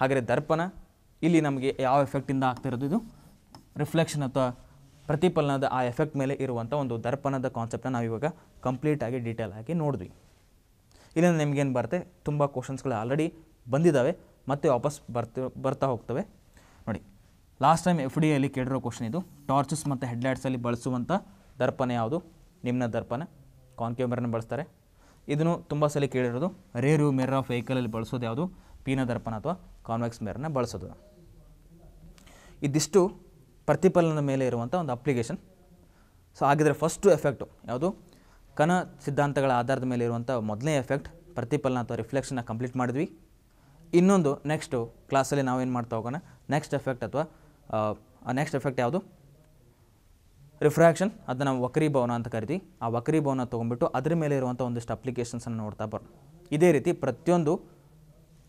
ಹಾಗಾದರೆ ದರ್ಪಣ, ಇಲ್ಲಿ ನಮಗೆ ಯಾವ ಎಫೆಕ್ಟಿಂದ ಆಗ್ತಿರೋದು ಇದು? ರಿಫ್ಲೆಕ್ಷನ್ ಅಥವಾ ಪ್ರತಿಫಲನದ ಆ ಎಫೆಕ್ಟ್ ಮೇಲೆ ಇರುವಂಥ ಒಂದು ದರ್ಪಣದ ಕಾನ್ಸೆಪ್ಟನ್ನ ನಾವು ಇವಾಗ ಕಂಪ್ಲೀಟಾಗಿ ಡೀಟೇಲ್ ಆಗಿ ನೋಡಿದ್ವಿ. ಇಲ್ಲಿಂದ ನಿಮಗೇನು ಬರುತ್ತೆ? ತುಂಬ ಕ್ವಶನ್ಸ್ಗಳು ಆಲ್ರೆಡಿ ಬಂದಿದ್ದಾವೆ ಮತ್ತೆ ವಾಪಸ್ ಬರ್ತ, ಬರ್ತಾ ಹೋಗ್ತವೆ. ನೋಡಿ ಲಾಸ್ಟ್ ಟೈಮ್ ಎಫ್ ಡಿ ಅಲ್ಲಿ ಕೇಳಿರೋ ಕ್ವಶನ್ ಇದು ಟಾರ್ಚಸ್ ಮತ್ತು ಹೆಡ್ಲೈಟ್ಸಲ್ಲಿ ಬಳಸುವಂಥ ದರ್ಪಣ ಯಾವುದು? ನಿಮ್ನ ದರ್ಪಣ ಕಾನ್ಕೇವ್ ಬಳಸ್ತಾರೆ. ಇದನ್ನು ತುಂಬ ಸಲ ಕೇಳಿರೋದು ರೇರು ಮಿರರ್ ಆಫ್ ವೆಹಿಕಲಲ್ಲಿ ಬಳಸೋದು ಯಾವುದು? ಪೀನ ದರ್ಪಣ ಅಥವಾ ಕಾನ್ವೆಕ್ಸ್ ಮಿರರ್ನ ಬಳಸೋದು. ಇದಿಷ್ಟು ಪ್ರತಿಫಲನದ ಮೇಲೆ ಇರುವಂಥ ಒಂದು ಅಪ್ಲಿಕೇಶನ್ ಸೊ ಹಾಗಿದ್ರೆ ಫಸ್ಟು ಎಫೆಕ್ಟು ಯಾವುದು? ಕಣ ಸಿದ್ಧಾಂತಗಳ ಆಧಾರದ ಮೇಲೆ ಇರುವಂಥ ಮೊದಲನೇ ಎಫೆಕ್ಟ್ ಪ್ರತಿಫಲನ ಅಥವಾ ರಿಫ್ಲೆಕ್ಷನ್ನ ಕಂಪ್ಲೀಟ್ ಮಾಡಿದ್ವಿ. ಇನ್ನೊಂದು ನೆಕ್ಸ್ಟು ಕ್ಲಾಸಲ್ಲಿ ನಾವೇನು ಮಾಡ್ತಾ ಹೋಗೋಣ? ನೆಕ್ಸ್ಟ್ ಎಫೆಕ್ಟ್ ಅಥವಾ ನೆಕ್ಸ್ಟ್ ಎಫೆಕ್ಟ್ ಯಾವುದು? ರಿಫ್ರಾಕ್ಷನ್, ಅದನ್ನ ನಾವು ವಕ್ರೀಭವನ ಅಂತ ಕರಿತೀವಿ. ಆ ವಕ್ರೀಭವನ ತೊಗೊಂಡ್ಬಿಟ್ಟು ಅದ್ರ ಮೇಲೆ ಇರುವಂಥ ಒಂದಿಷ್ಟು ಅಪ್ಲಿಕೇಶನ್ಸನ್ನು ನೋಡ್ತಾ ಬರೋಣ. ಇದೇ ರೀತಿ ಪ್ರತಿಯೊಂದು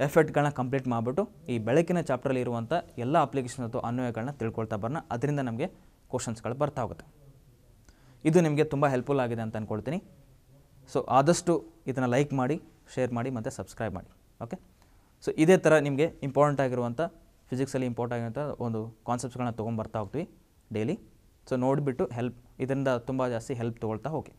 ಎಫೆಕ್ಟ್ಗಳನ್ನ ಕಂಪ್ಲೀಟ್ ಮಾಡಿಬಿಟ್ಟು ಈ ಬೆಳಕಿನ ಚಾಪ್ಟರಲ್ಲಿ ಇರುವಂಥ ಎಲ್ಲ ಅಪ್ಲಿಕೇಶನ್ ಅಥವಾ ಅನ್ವಯಗಳನ್ನ ತಿಳ್ಕೊಳ್ತಾ ಬರೋಣ. ಅದರಿಂದ ನಮಗೆ ಕ್ವಶನ್ಸ್ಗಳು ಬರ್ತಾ ಹೋಗುತ್ತೆ. ಇದು ನಿಮಗೆ ತುಂಬ ಹೆಲ್ಪ್ಫುಲ್ ಆಗಿದೆ ಅಂತ ಅಂದ್ಕೊಳ್ತೀನಿ ಸೊ ಆದಷ್ಟು ಇದನ್ನು ಲೈಕ್ ಮಾಡಿ ಶೇರ್ ಮಾಡಿ ಮತ್ತು ಸಬ್ಸ್ಕ್ರೈಬ್ ಮಾಡಿ. ಓಕೆ ಸೊ ಇದೇ ಥರ ನಿಮಗೆ ಇಂಪಾರ್ಟೆಂಟ್ ಆಗಿರುವಂಥ ಫಿಸಿಕ್ಸಲ್ಲಿ ಇಂಪಾರ್ಟೆಂಟ್ ಆಗಿರುವಂಥ ಒಂದು ಕಾನ್ಸೆಪ್ಟ್ಸ್ಗಳನ್ನ ತೊಗೊಂಬರ್ತಾ ಹೋಗ್ತೀವಿ ಡೈಲಿ ಸೊ ನೋಡಿಬಿಟ್ಟು ಹೆಲ್ಪ್ ಇದರಿಂದ ತುಂಬ ಜಾಸ್ತಿ ಹೆಲ್ಪ್ ತೊಗೊಳ್ತಾ ಹೋಗಿ.